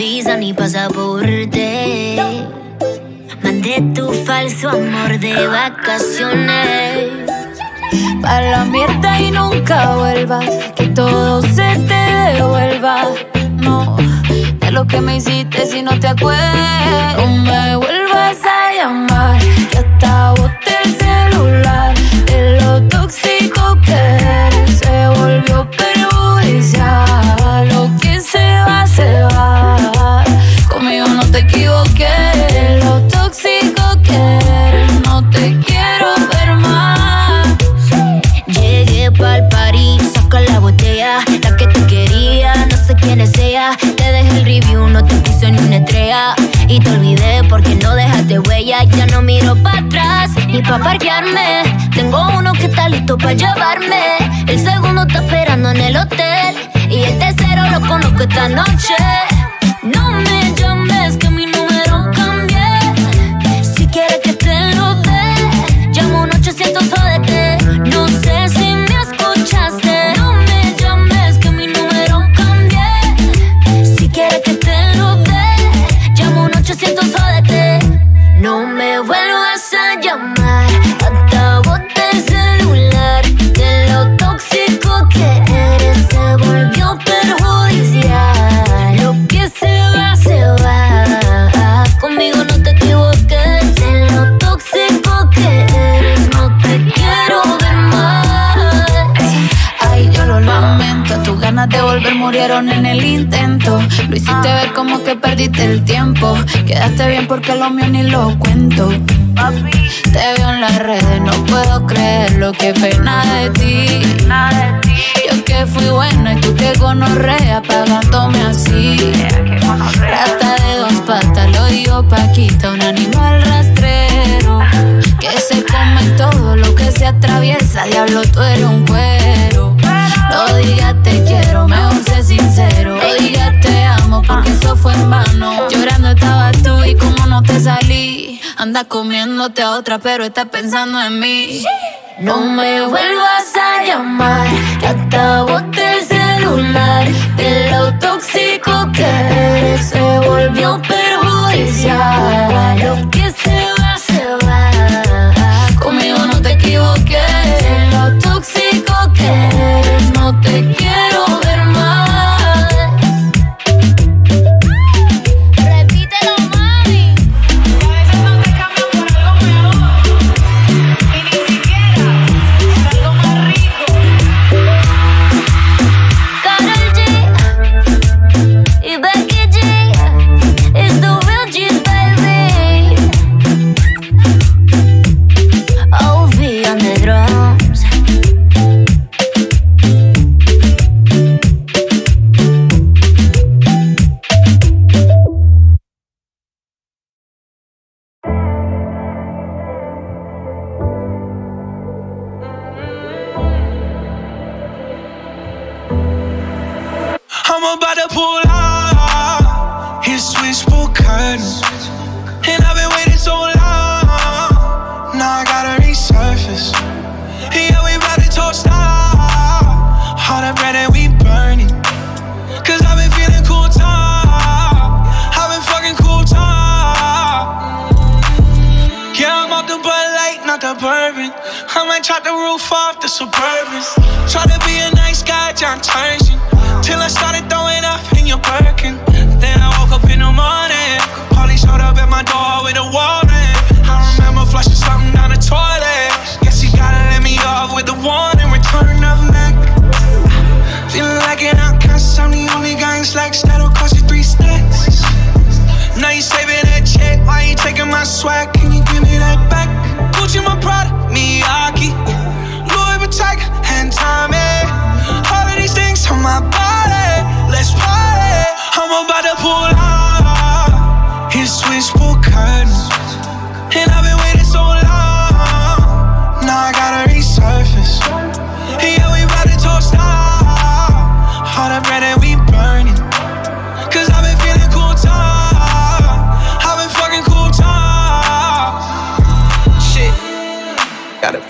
Visa ni pasaporte. Mandé tu falso amor de vacaciones. Pa' la mierda y nunca vuelvas. Que todo se te devuelva. No, de lo que me hiciste si no te acuerdas. No me vuelvas a llamar. Que hasta boté el celular. De lo tóxico Y te olvidé porque no dejaste huella. Ya no miro para atrás ni pa' parquearme. Tengo uno que está listo para llevarme. El segundo está esperando en el hotel. Y el tercero lo conozco esta noche. Murieron en el intento. Lo hiciste ver como que perdiste el tiempo. Quedaste bien porque lo mío ni lo cuento. Te veo en las redes, no puedo creer lo que pena de ti. Yo que fui buena y tú que gonorrea pagándome así. Rata de dos patas, lo digo Paquita, un animal rastrero. Que se come todo lo que se atraviesa, diablo, tú eres un cuero. No digas te quiero, sé sincero. Le te amo porque eso fue en vano. Llorando estabas tú y como no te salí. Anda comiéndote a otra, pero estás pensando en mí. No me vuelvas a llamar, que acabo el celular. De lo tóxico que eres se volvió perjudicial. Lo que se va, se va. Conmigo no te equivoques. De lo tóxico que eres no te quiero.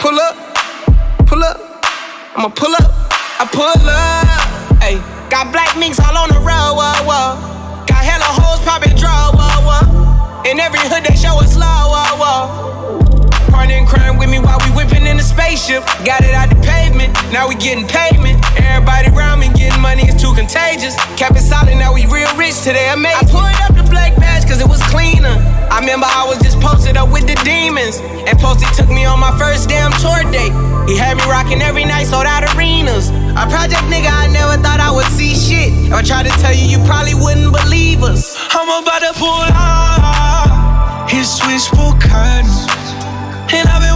Pull up, pull up. I'ma pull up, I pull up. Hey, got black minks all on the road, whoa, whoa. Got hella hoes popping draw, whoa, whoa. In every hood they show us love, whoa, whoa. Spaceship. Got it out the pavement, now we getting payment. Everybody around me getting money, it's too contagious. Kept it solid, now we real rich today. I made I pulled up the black badge cause it was cleaner. I remember I was just posted up with the demons. And Posty took me on my first damn tour date. He had me rocking every night, sold out arenas. A project nigga, I never thought I would see shit. If I tried to tell you, you probably wouldn't believe us. I'm about to pull out his switchboard curtains. And I've been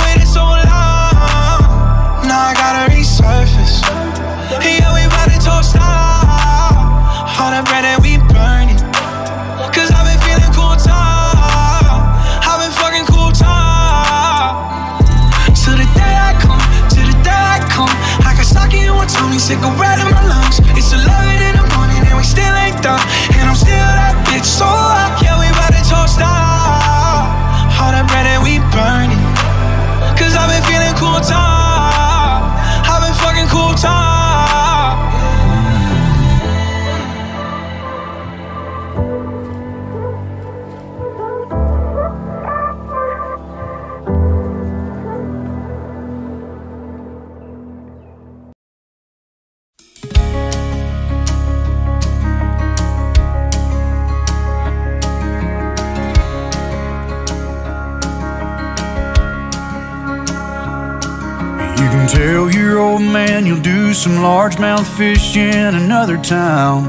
tell your old man you'll do some largemouth fish in another town.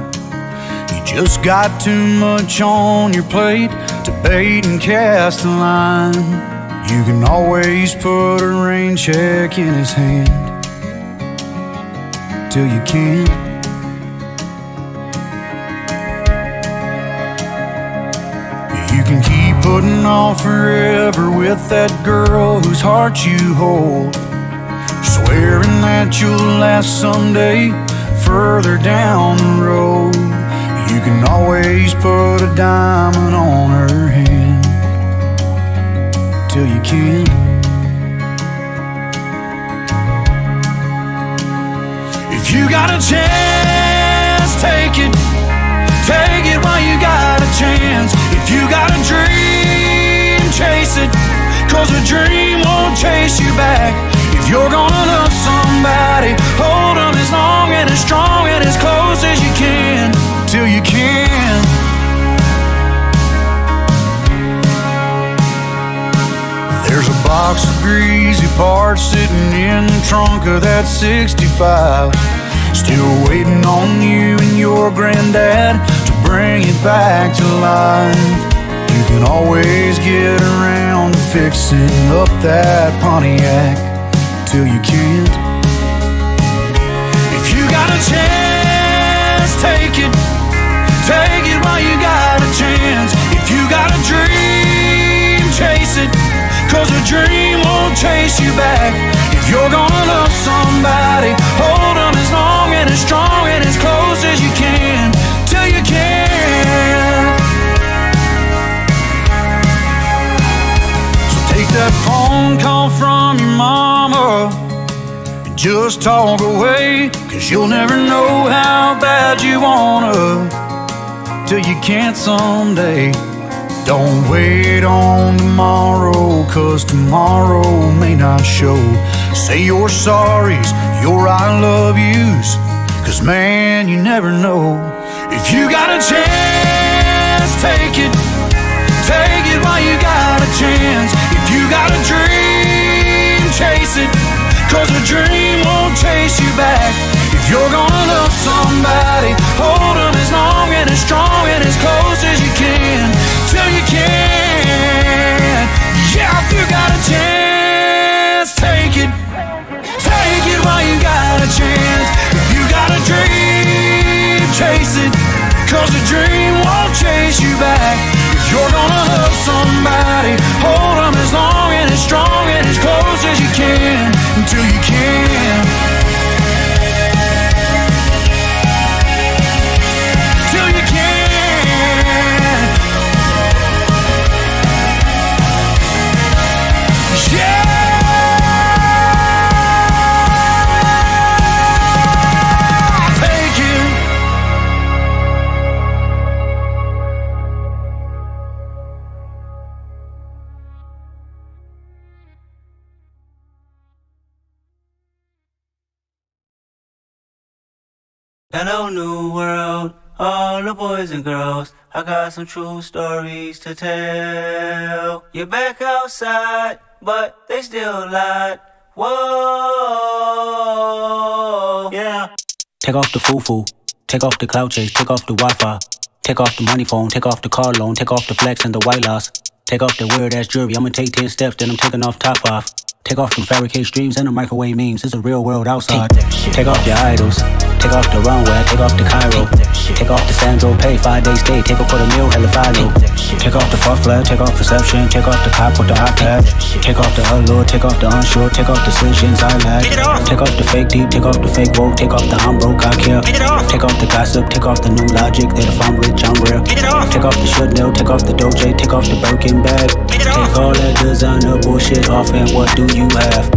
You just got too much on your plate to bait and cast a line. You can always put a rain check in his hand till you can't. You can keep putting off forever with that girl whose heart you hold. Swearing that you'll last someday further down the road. You can always put a diamond on her hand till you can't. If you got a chance, take it. Take it while you got a chance. If you got a dream, chase it. Cause a dream won't chase you back. If you're gonna love somebody, hold them as long and as strong and as close as you can. Till you can. There's a box of greasy parts sitting in the trunk of that 65. Still waiting on you and your granddad to bring it back to life. You can always get around to fixing up that Pontiac till you can't. If you got a chance, take it. Take it while you got a chance. If you got a dream, chase it. Cause a dream won't chase you back. If you're gonna love somebody, hold them as long and as strong and as close as you can. Take that phone call from your mama and just talk away. Cause you'll never know how bad you wanna till you can't someday. Don't wait on tomorrow, cause tomorrow may not show. Say your sorries, your I love yous, cause man, you never know. If you got a chance, take it. Take it while you got a chance. You got a dream, chase it. Cause a dream won't chase you back. If you're gonna love somebody, hold them as long and as strong and as close as you can. Till you can. Yeah, if you got a chance, take it. Take it while you got a chance. If you got a dream, chase it. Cause a dream won't chase you back. Hello, new world, all the boys and girls. I got some true stories to tell. You're back outside, but they still lied. Whoa, yeah. Take off the foo-foo, take off the cloud chase, take off the Wi-Fi, take off the money phone, take off the car loan, take off the flex and the white loss, take off the weird ass jewelry. I'ma take ten steps, then I'm taking off top off. Take off them fabricated streams and the microwave memes. It's a real world outside. Take off your idols. Take off the runway. Take off the Cairo. Take off the Sandro Pay. Five day stay. Take a quarter meal. Hella follow. Take off the fuck flag. Take off perception. Take off the cop with the iPad. Take off the allure. Take off the unsure. Take off decisions I lack. Take off the fake deep. Take off the fake woke. Take off the I'm broke. I care. Take off the gossip. Take off the new logic. That if I'm rich, I'm real. Take off the should know. Take off the doje. Take off the Birkin bag. Take all that designer bullshit off and what do you have?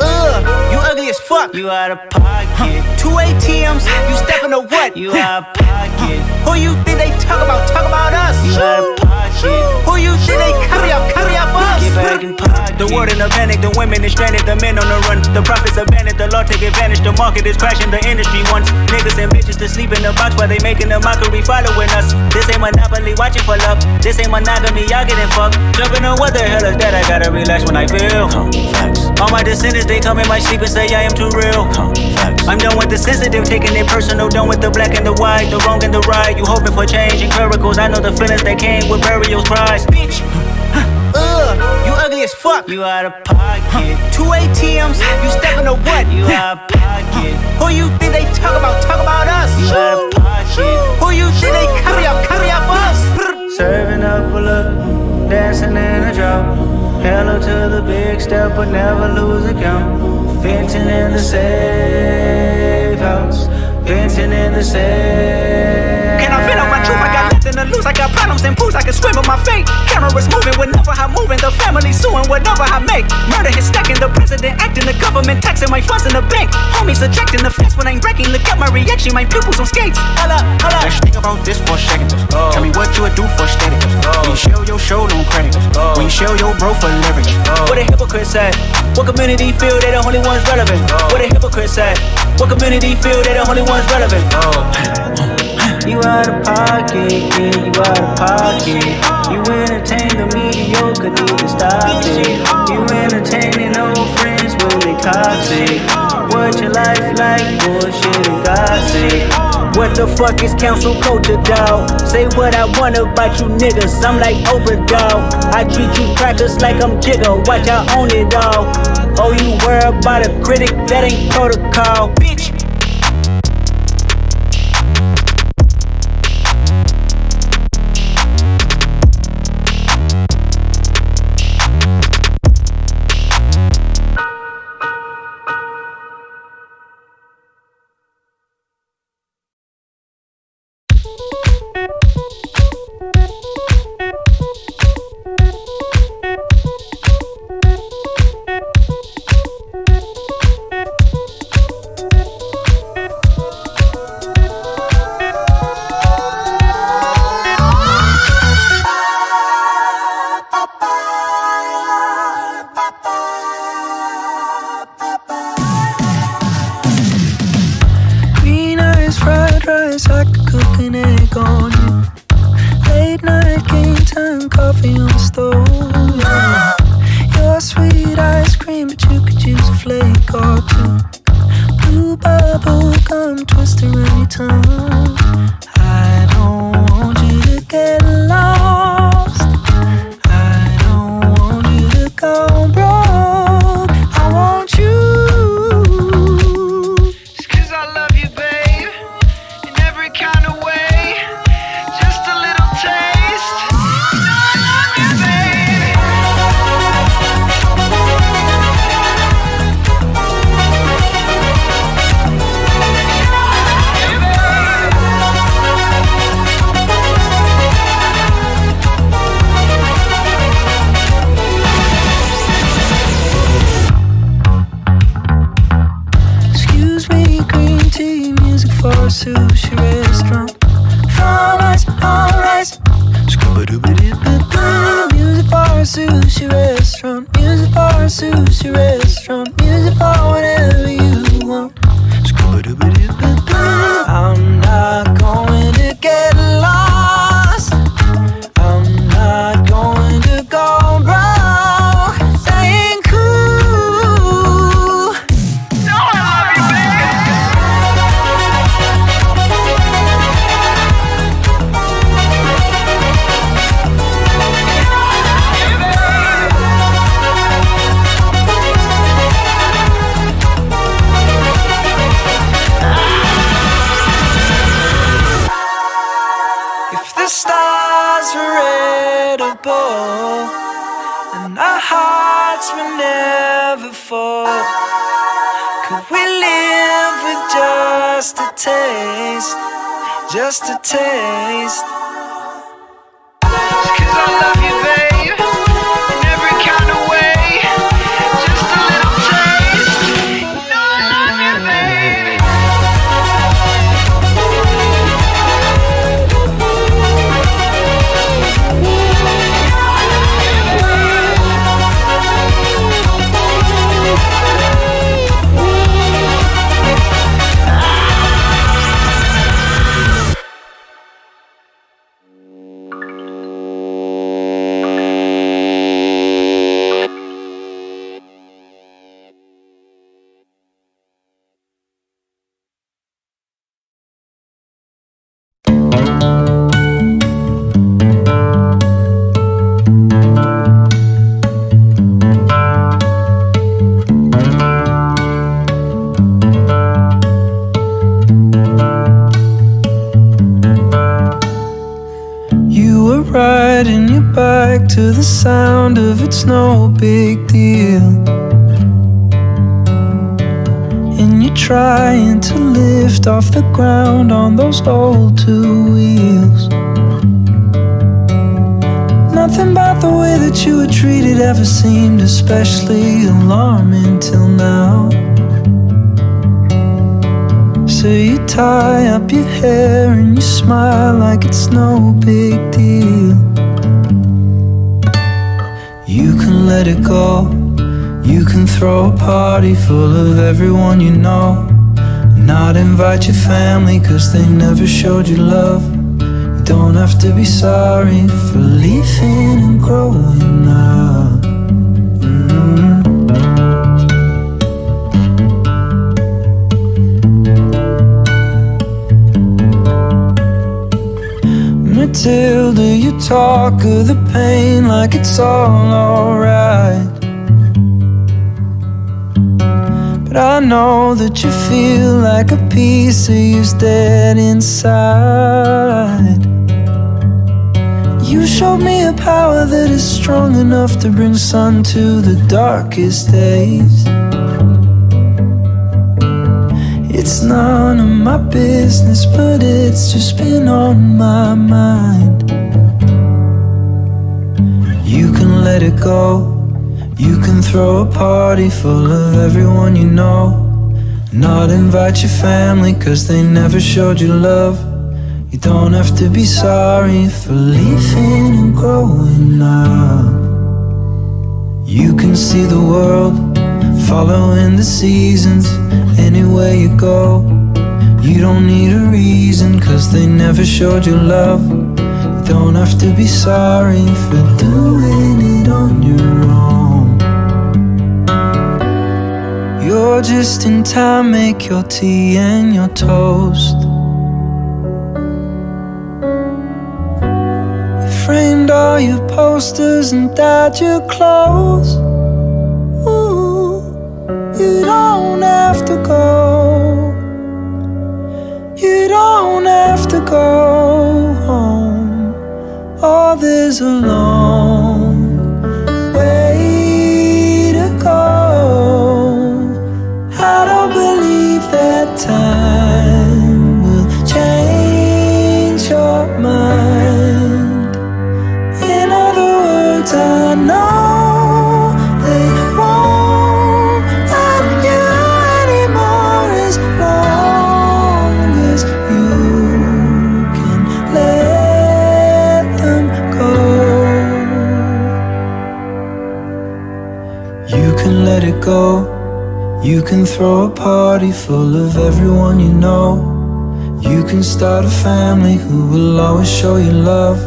Ugh, you ugly as fuck. You out of pocket. Two ATMs, you stepping to what? You out of pocket. Who you think they talk about? Talk about us. You out of pocket. Who you think they carry up? Carry up us. Get back in pocket. The world in a panic, the women is stranded, the men on the run. The profits abandoned, the law take advantage. The market is crashing, the industry wants niggas and bitches to sleep in the box while they making a mockery following us. This ain't monopoly, watching for love. This ain't monogamy, y'all getting fucked. Jumping on what the hell is that? I gotta relax when I feel. All my descendants, they come in my sleep and say I am too real. I'm done with the sensitive, taking it personal. Done with the black and the white, the wrong and the right. You hoping for change and miracles. I know the feelings that came with burials, cries. Bitch. Ugh, you ugly as fuck. You out of pocket. Two ATMs, you stepping to what? You out of pocket. Who you think they talk about? Talk about us. You out of pocket. Who you think they carry up? Carry up us. Serving up a look, dancing in a drop. Hello to the big step, but never lose a count. Venting in the safe house. Venting in the safe. Can I vent on nothing to lose. I got problems and pools. I can swim with my fate. Cameras moving whenever I'm moving. The family suing whatever I make. Murder is stacking. The president acting. The government taxing my funds in the bank. Homies ejecting the fence when I'm wrecking. Look at my reaction. My pupils on skates. Holla, holla. Let's think about this for a second. Tell me what you would do for steady. When you show your show, don't credit. When you show your bro for lyrics. What a hypocrite said. What community feel they the only ones relevant? What a hypocrite said. What community feel they the only ones relevant? You out of pocket, you out of pocket. You entertain the mediocre, need to stop it. You entertaining old friends when they toxic. What your life like, bullshit and gossip. What the fuck is council culture, dog? Say what I want about you niggas. I'm like dog. I treat you crackers like I'm Jigga. Watch I own it all. Oh, you worry about a critic? That ain't protocol, bitch. guess I could cook egg on you. Late night game time coffee on the stove. Your sweet ice cream, but you could use a flake or two. Blue bubble gum twister especially alarming till now. So you tie up your hair and you smile like it's no big deal. You can let it go. You can throw a party full of everyone you know. Not invite your family cause they never showed you love. You don't have to be sorry for leaving and growing up. Matilda, you talk of the pain like it's all alright. But I know that you feel like a piece of you's dead inside. You showed me a power that is strong enough to bring sun to the darkest days. It's none of my business, but it's just been on my mind. You can let it go. You can throw a party full of everyone you know. Not invite your family, cause they never showed you love. You don't have to be sorry for leaving and growing up. You can see the world following the seasons anywhere you go. You don't need a reason, cause they never showed you love. You don't have to be sorry for doing it on your own. You're just in time, make your tea and your toast. You framed all your posters and dyed your clothes. Don't have to go. You don't have to go home. Oh, there's a go. You can throw a party full of everyone you know. You can start a family who will always show you love.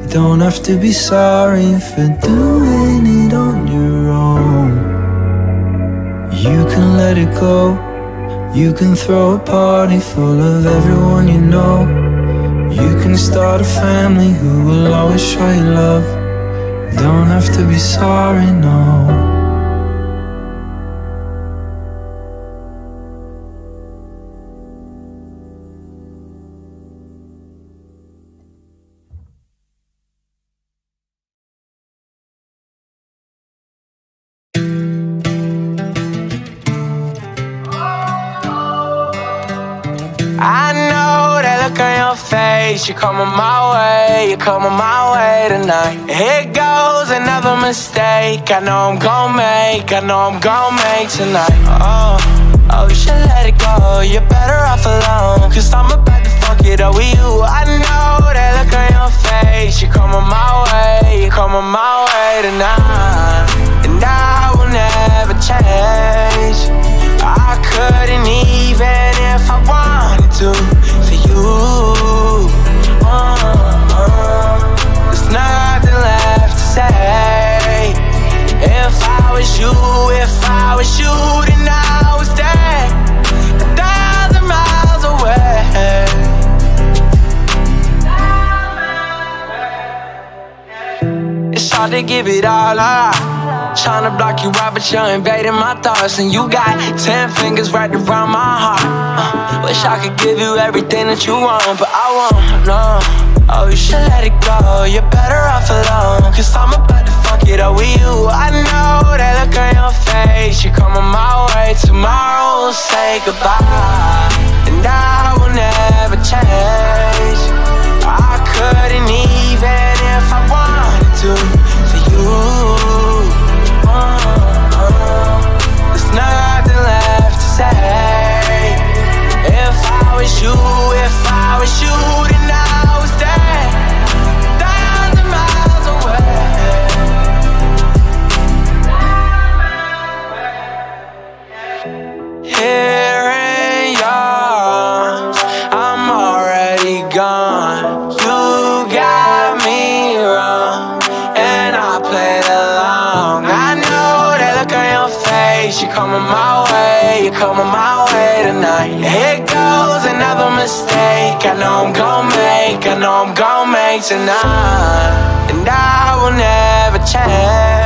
You don't have to be sorry for doing it on your own. You can let it go. You can throw a party full of everyone you know. You can start a family who will always show you love. Don't have to be sorry, no. You're coming my way, you're coming my way tonight. Here goes another mistake. I know I'm gon' make, I know I'm gon' make tonight. Oh, oh, you should let it go. You're better off alone. Cause I'm about to fuck it up with you. I know that look on your face. You're coming my way, you're coming my way tonight. And I will never change. I couldn't even if I wanted to for you. Nothing left to say. If I was you, if I was you, then I would stay a thousand miles away. It's hard to give it all up. Tryna block you out, but you're invading my thoughts. And you got ten fingers wrapped around my heart. Uh, wish I could give you everything that you want, but I won't, no. Oh, you should let it go. You're better off alone. Cause I'm about to fuck it up with you. I know that look on your face. You're coming my way. Tomorrow we'll say goodbye. And I will never change. I couldn't even if I wanted to for you. Uh-huh. There's nothing left to say. If I was you, if I was you, then I would coming my way tonight. Here goes another mistake. I know I'm gon' make, I know I'm gon' make tonight. And I will never change.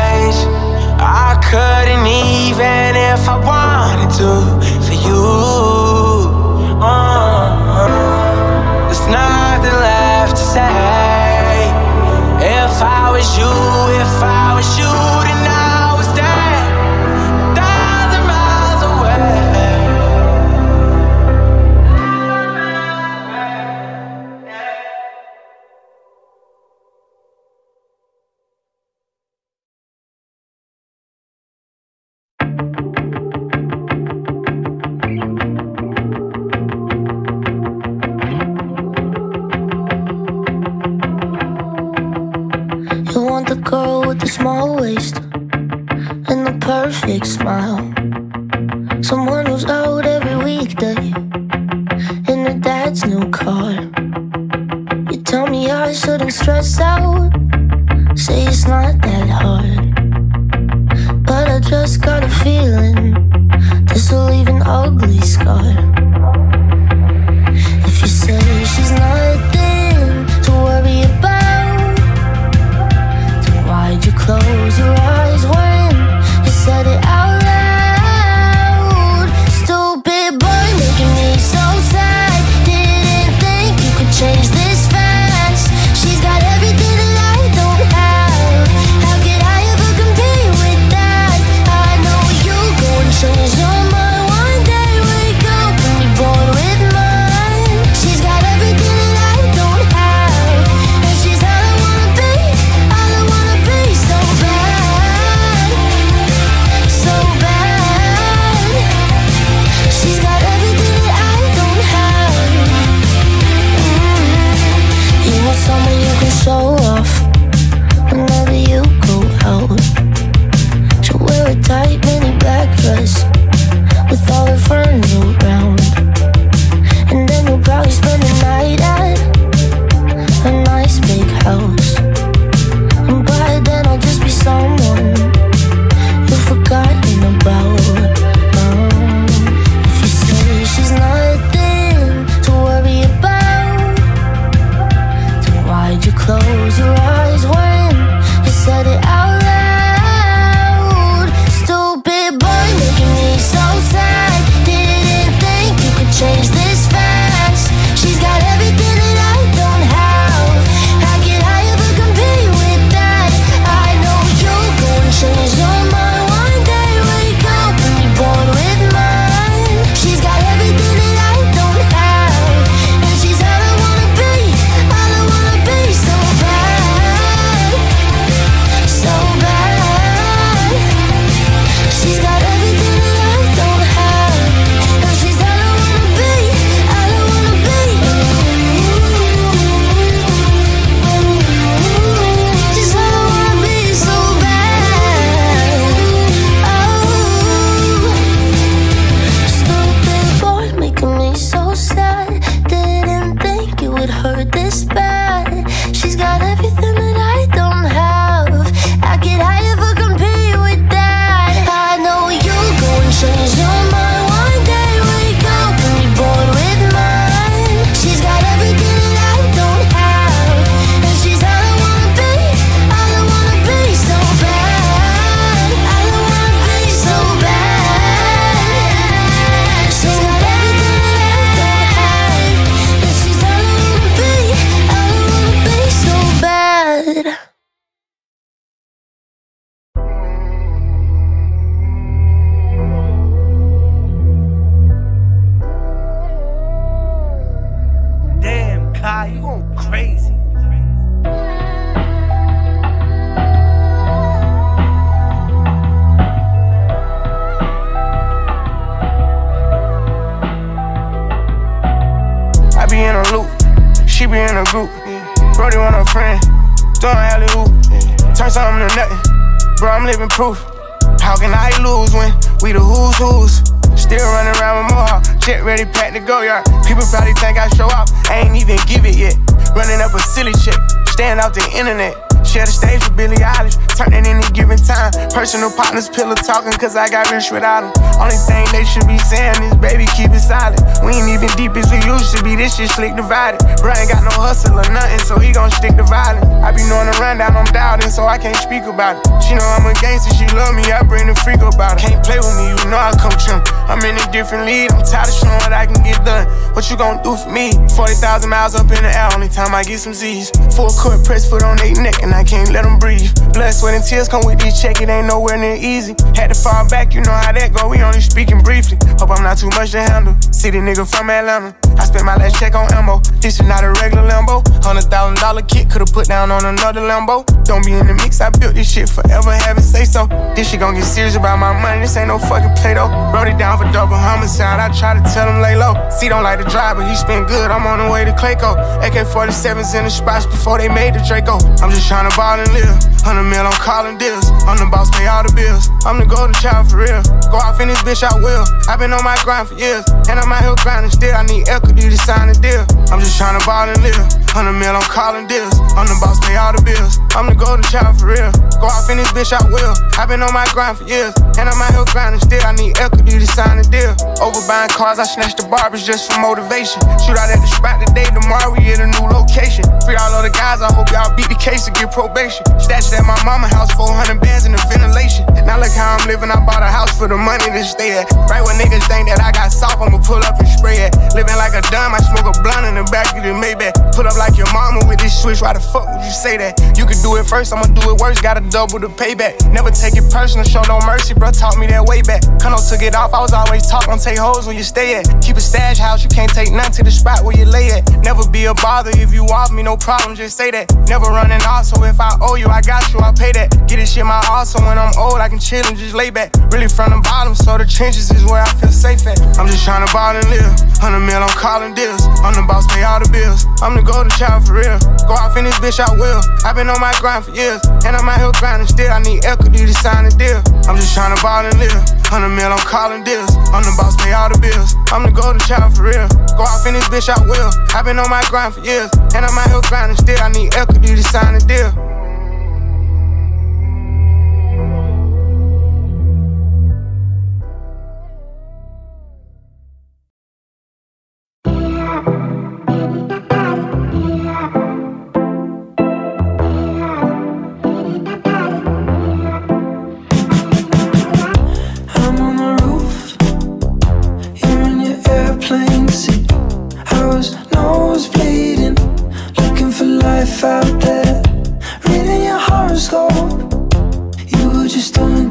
Up a silly chick, stand out the internet. Share the stage with Billie Eilish, turn it any given time. Personal partners, pillow talking, cause I got rich without them. Only thing they should be saying is, baby, keep it silent. We ain't even deep as we used to be, this shit slick divided. Bro ain't got no hustle or nothing, so he gon' stick to violence. I be knowing the rundown, I'm doubting, so I can't speak about it. She know I'm a gangster, she love me, I bring the freak about it. Can't play with me, you know I come trim. I'm in a different league, I'm tired of showing what I can get done. What you gon' do for me? 40,000 miles up in the air, only time I get some Z's. Full court press foot on they neck, and I can't let them breathe. Blood, sweat, and tears come with this check, it ain't nowhere near easy. Had to fall back, you know how that go, we only speaking briefly. Hope I'm not too much to handle. City nigga from Atlanta. I spent my last check on ammo. This is not a regular Lambo. Hundred thousand dollar kit could've put down on another Lambo. Don't be in the mix, I built this shit forever, have it say so. This shit gon' get serious about my money, this ain't no fucking play though. Wrote it down for double homicide, I try to tell him lay low. C don't like to drive, but he spent good, I'm on the way to Clayco. AK 47s in the spots before they made the Draco. I'm just tryna ball and live. 100 mil, I'm calling deals. I'm the boss, pay all the bills. I'm the golden child for real. Go off in this bitch, I will. I've been on my grind for years, and I'm out here grinding still. I need equity to sign a deal. I'm just tryna ball and live. Hundred mil, I'm calling deals. I'm the boss, pay all the bills. I'm the golden child for real. Go off in this bitch, I will. I've been on my grind for years. And I'm out here grinding still. I need equity to sign a deal. Over buying cars, I snatched the barbers just for motivation. Shoot out at the spot today, tomorrow we at a new location. Free all of the guys, I hope y'all beat the case and get probation. Stashed at my mama house, 400 bands in the ventilation. Now look how I'm living, I bought a house for the money to stay at. Right when niggas think that I got soft, I'ma pull up and spray it. Living like a dumb, I smoke a blunt in the back of the Maybach. Pull up like your mama with this switch, why the fuck would you say that? You could do it first, I'ma do it worse, gotta double the payback. Never take it personal, show no mercy, bro, taught me that way back. Kano took it off, I was always taught, don't take hoes where you stay at. Keep a stash house, you can't take none to the spot where you lay at. Never be a bother if you off me, no problem, just say that. Never running off, so if I owe you, I got you, I pay that. Get this shit my heart, so when I'm old, I can chill and just lay back. Really from the bottom, so the trenches is where I feel safe at. I'm just trying to ball and live. 100 mil, I'm calling deals. I'm the boss, pay all the bills. I'm the golden child for real. Go off in this bitch, I will. i been on my grind for years. And I'm out here grinding still. I need equity to sign a deal. I'm just trying to ball and live. 100 mil, I'm calling deals. I'm the boss, pay all the bills. I'm the golden child for real. Go off in this bitch, I will. i been on my grind for years. And I'm out here grinding still. I need equity to sign a deal.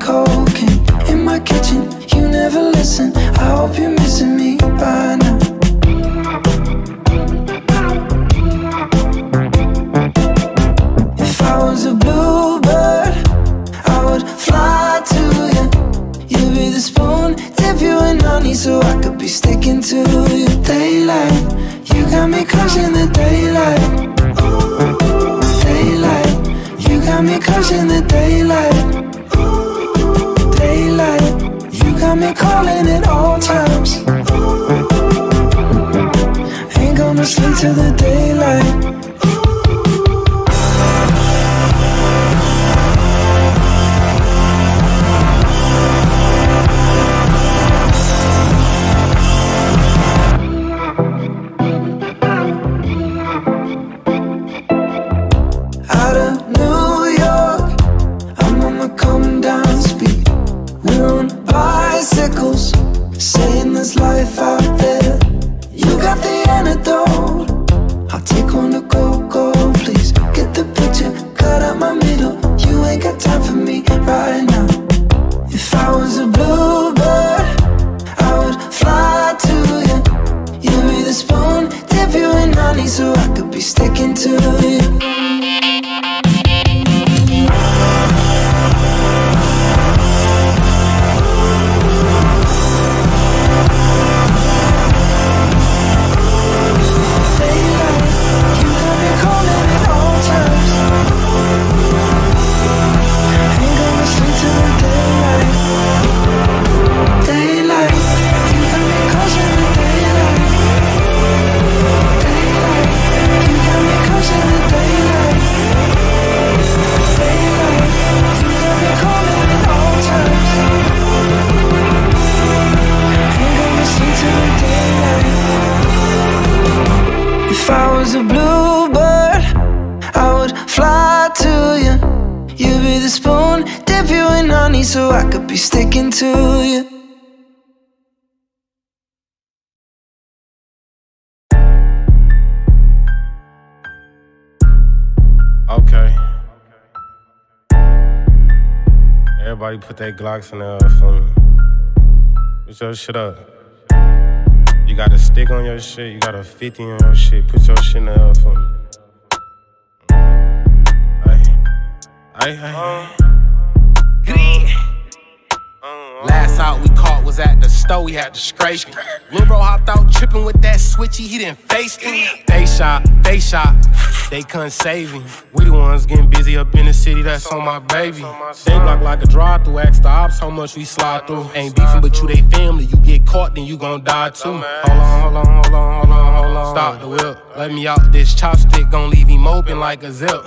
Cocaine in my kitchen. You never listen. I hope you're missing me by now. If I was a bluebird, I would fly to you. You'd be the spoon, dip you in honey so I could be sticking to you. Daylight, you got me crushing the daylight. Ooh, daylight, you got me crushing the daylight. Got me calling at all times. Ain't gonna sleep till the daylight. Everybody put their Glocks in there uh, for me. Put your shit up. You got a stick on your shit, you got a 50 on your shit. Put your shit in there for me. Hey, hey, hey. Last out we was at the store, we had to scrape it. Lil' bro hopped out tripping with that switchy, he didn't face me. They shot, they shot, they couldn't save him. We the ones getting busy up in the city, that's on my baby. They block like a drive through, ask the ops how much we slide through. Ain't beefing, but you they family, you get caught, then you gon' die too. Hold on, hold on, hold on, hold on, hold on. Stop the whip, let me out this chopstick, gon' leave him open like a zip.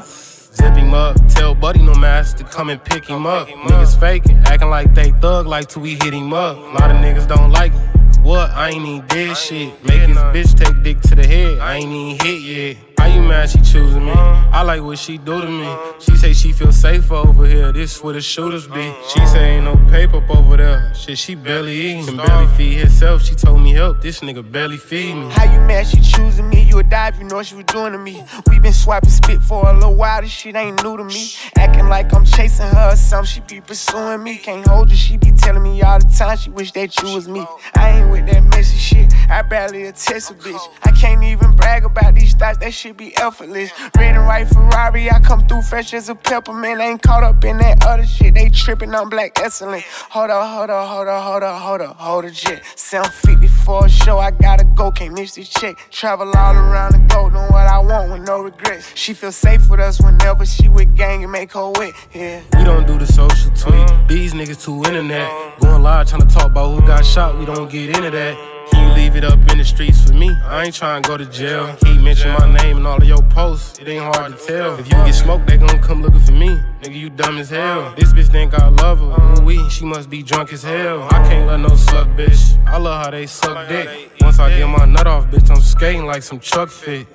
Zip him up, tell Buddy no mask to come and pick him up. Niggas faking, acting like they thug like till we hit him up. A lot of niggas don't like me. What? I ain't even did shit. Make his bitch take dick to the head. I ain't even hit yet. How you mad she choosing me? I like what she do to me. She say she feel safer over here. This where the shooters be. She say ain't no paper up over there. Shit, she barely eating. Can barely feed herself. She told me help. This nigga barely feed me. How you mad she choosing me? You die if you know what she was doing to me. We been swiping spit for a little while. This shit ain't new to me. Acting like I'm chasing her or something. She be pursuing me. Can't hold you. She be telling me all the time she wish that you was me. I ain't with that messy shit. I barely a test a bitch. I can't even brag about these thoughts. That shit be effortless. Red and white Ferrari. I come through fresh as a peppermint. Ain't caught up in that other shit. They tripping on black excellent. Hold up, hold up, hold up, hold up, hold up, hold a jet. 750 for a show. I gotta go. Can't miss this check. Travel all around the globe. Doing what I want with no regrets. She feel safe with us whenever she with gang and make her wet. Yeah. We don't do the social tweet. These niggas too internet. Going live trying to talk about who got shot. We don't get into that. Can you leave it up in the streets for me? I ain't trying to go to jail. Keep mentioning my name in all of your posts. It ain't hard to tell. If you get smoked, they gon' come looking for me. Nigga, you dumb as hell. This bitch think I love her. Ooh, we, she must be drunk as hell. I can't let no suck, bitch. I love how they suck dick. Once I get my nut off, bitch, I'm skating like some Chuck fit.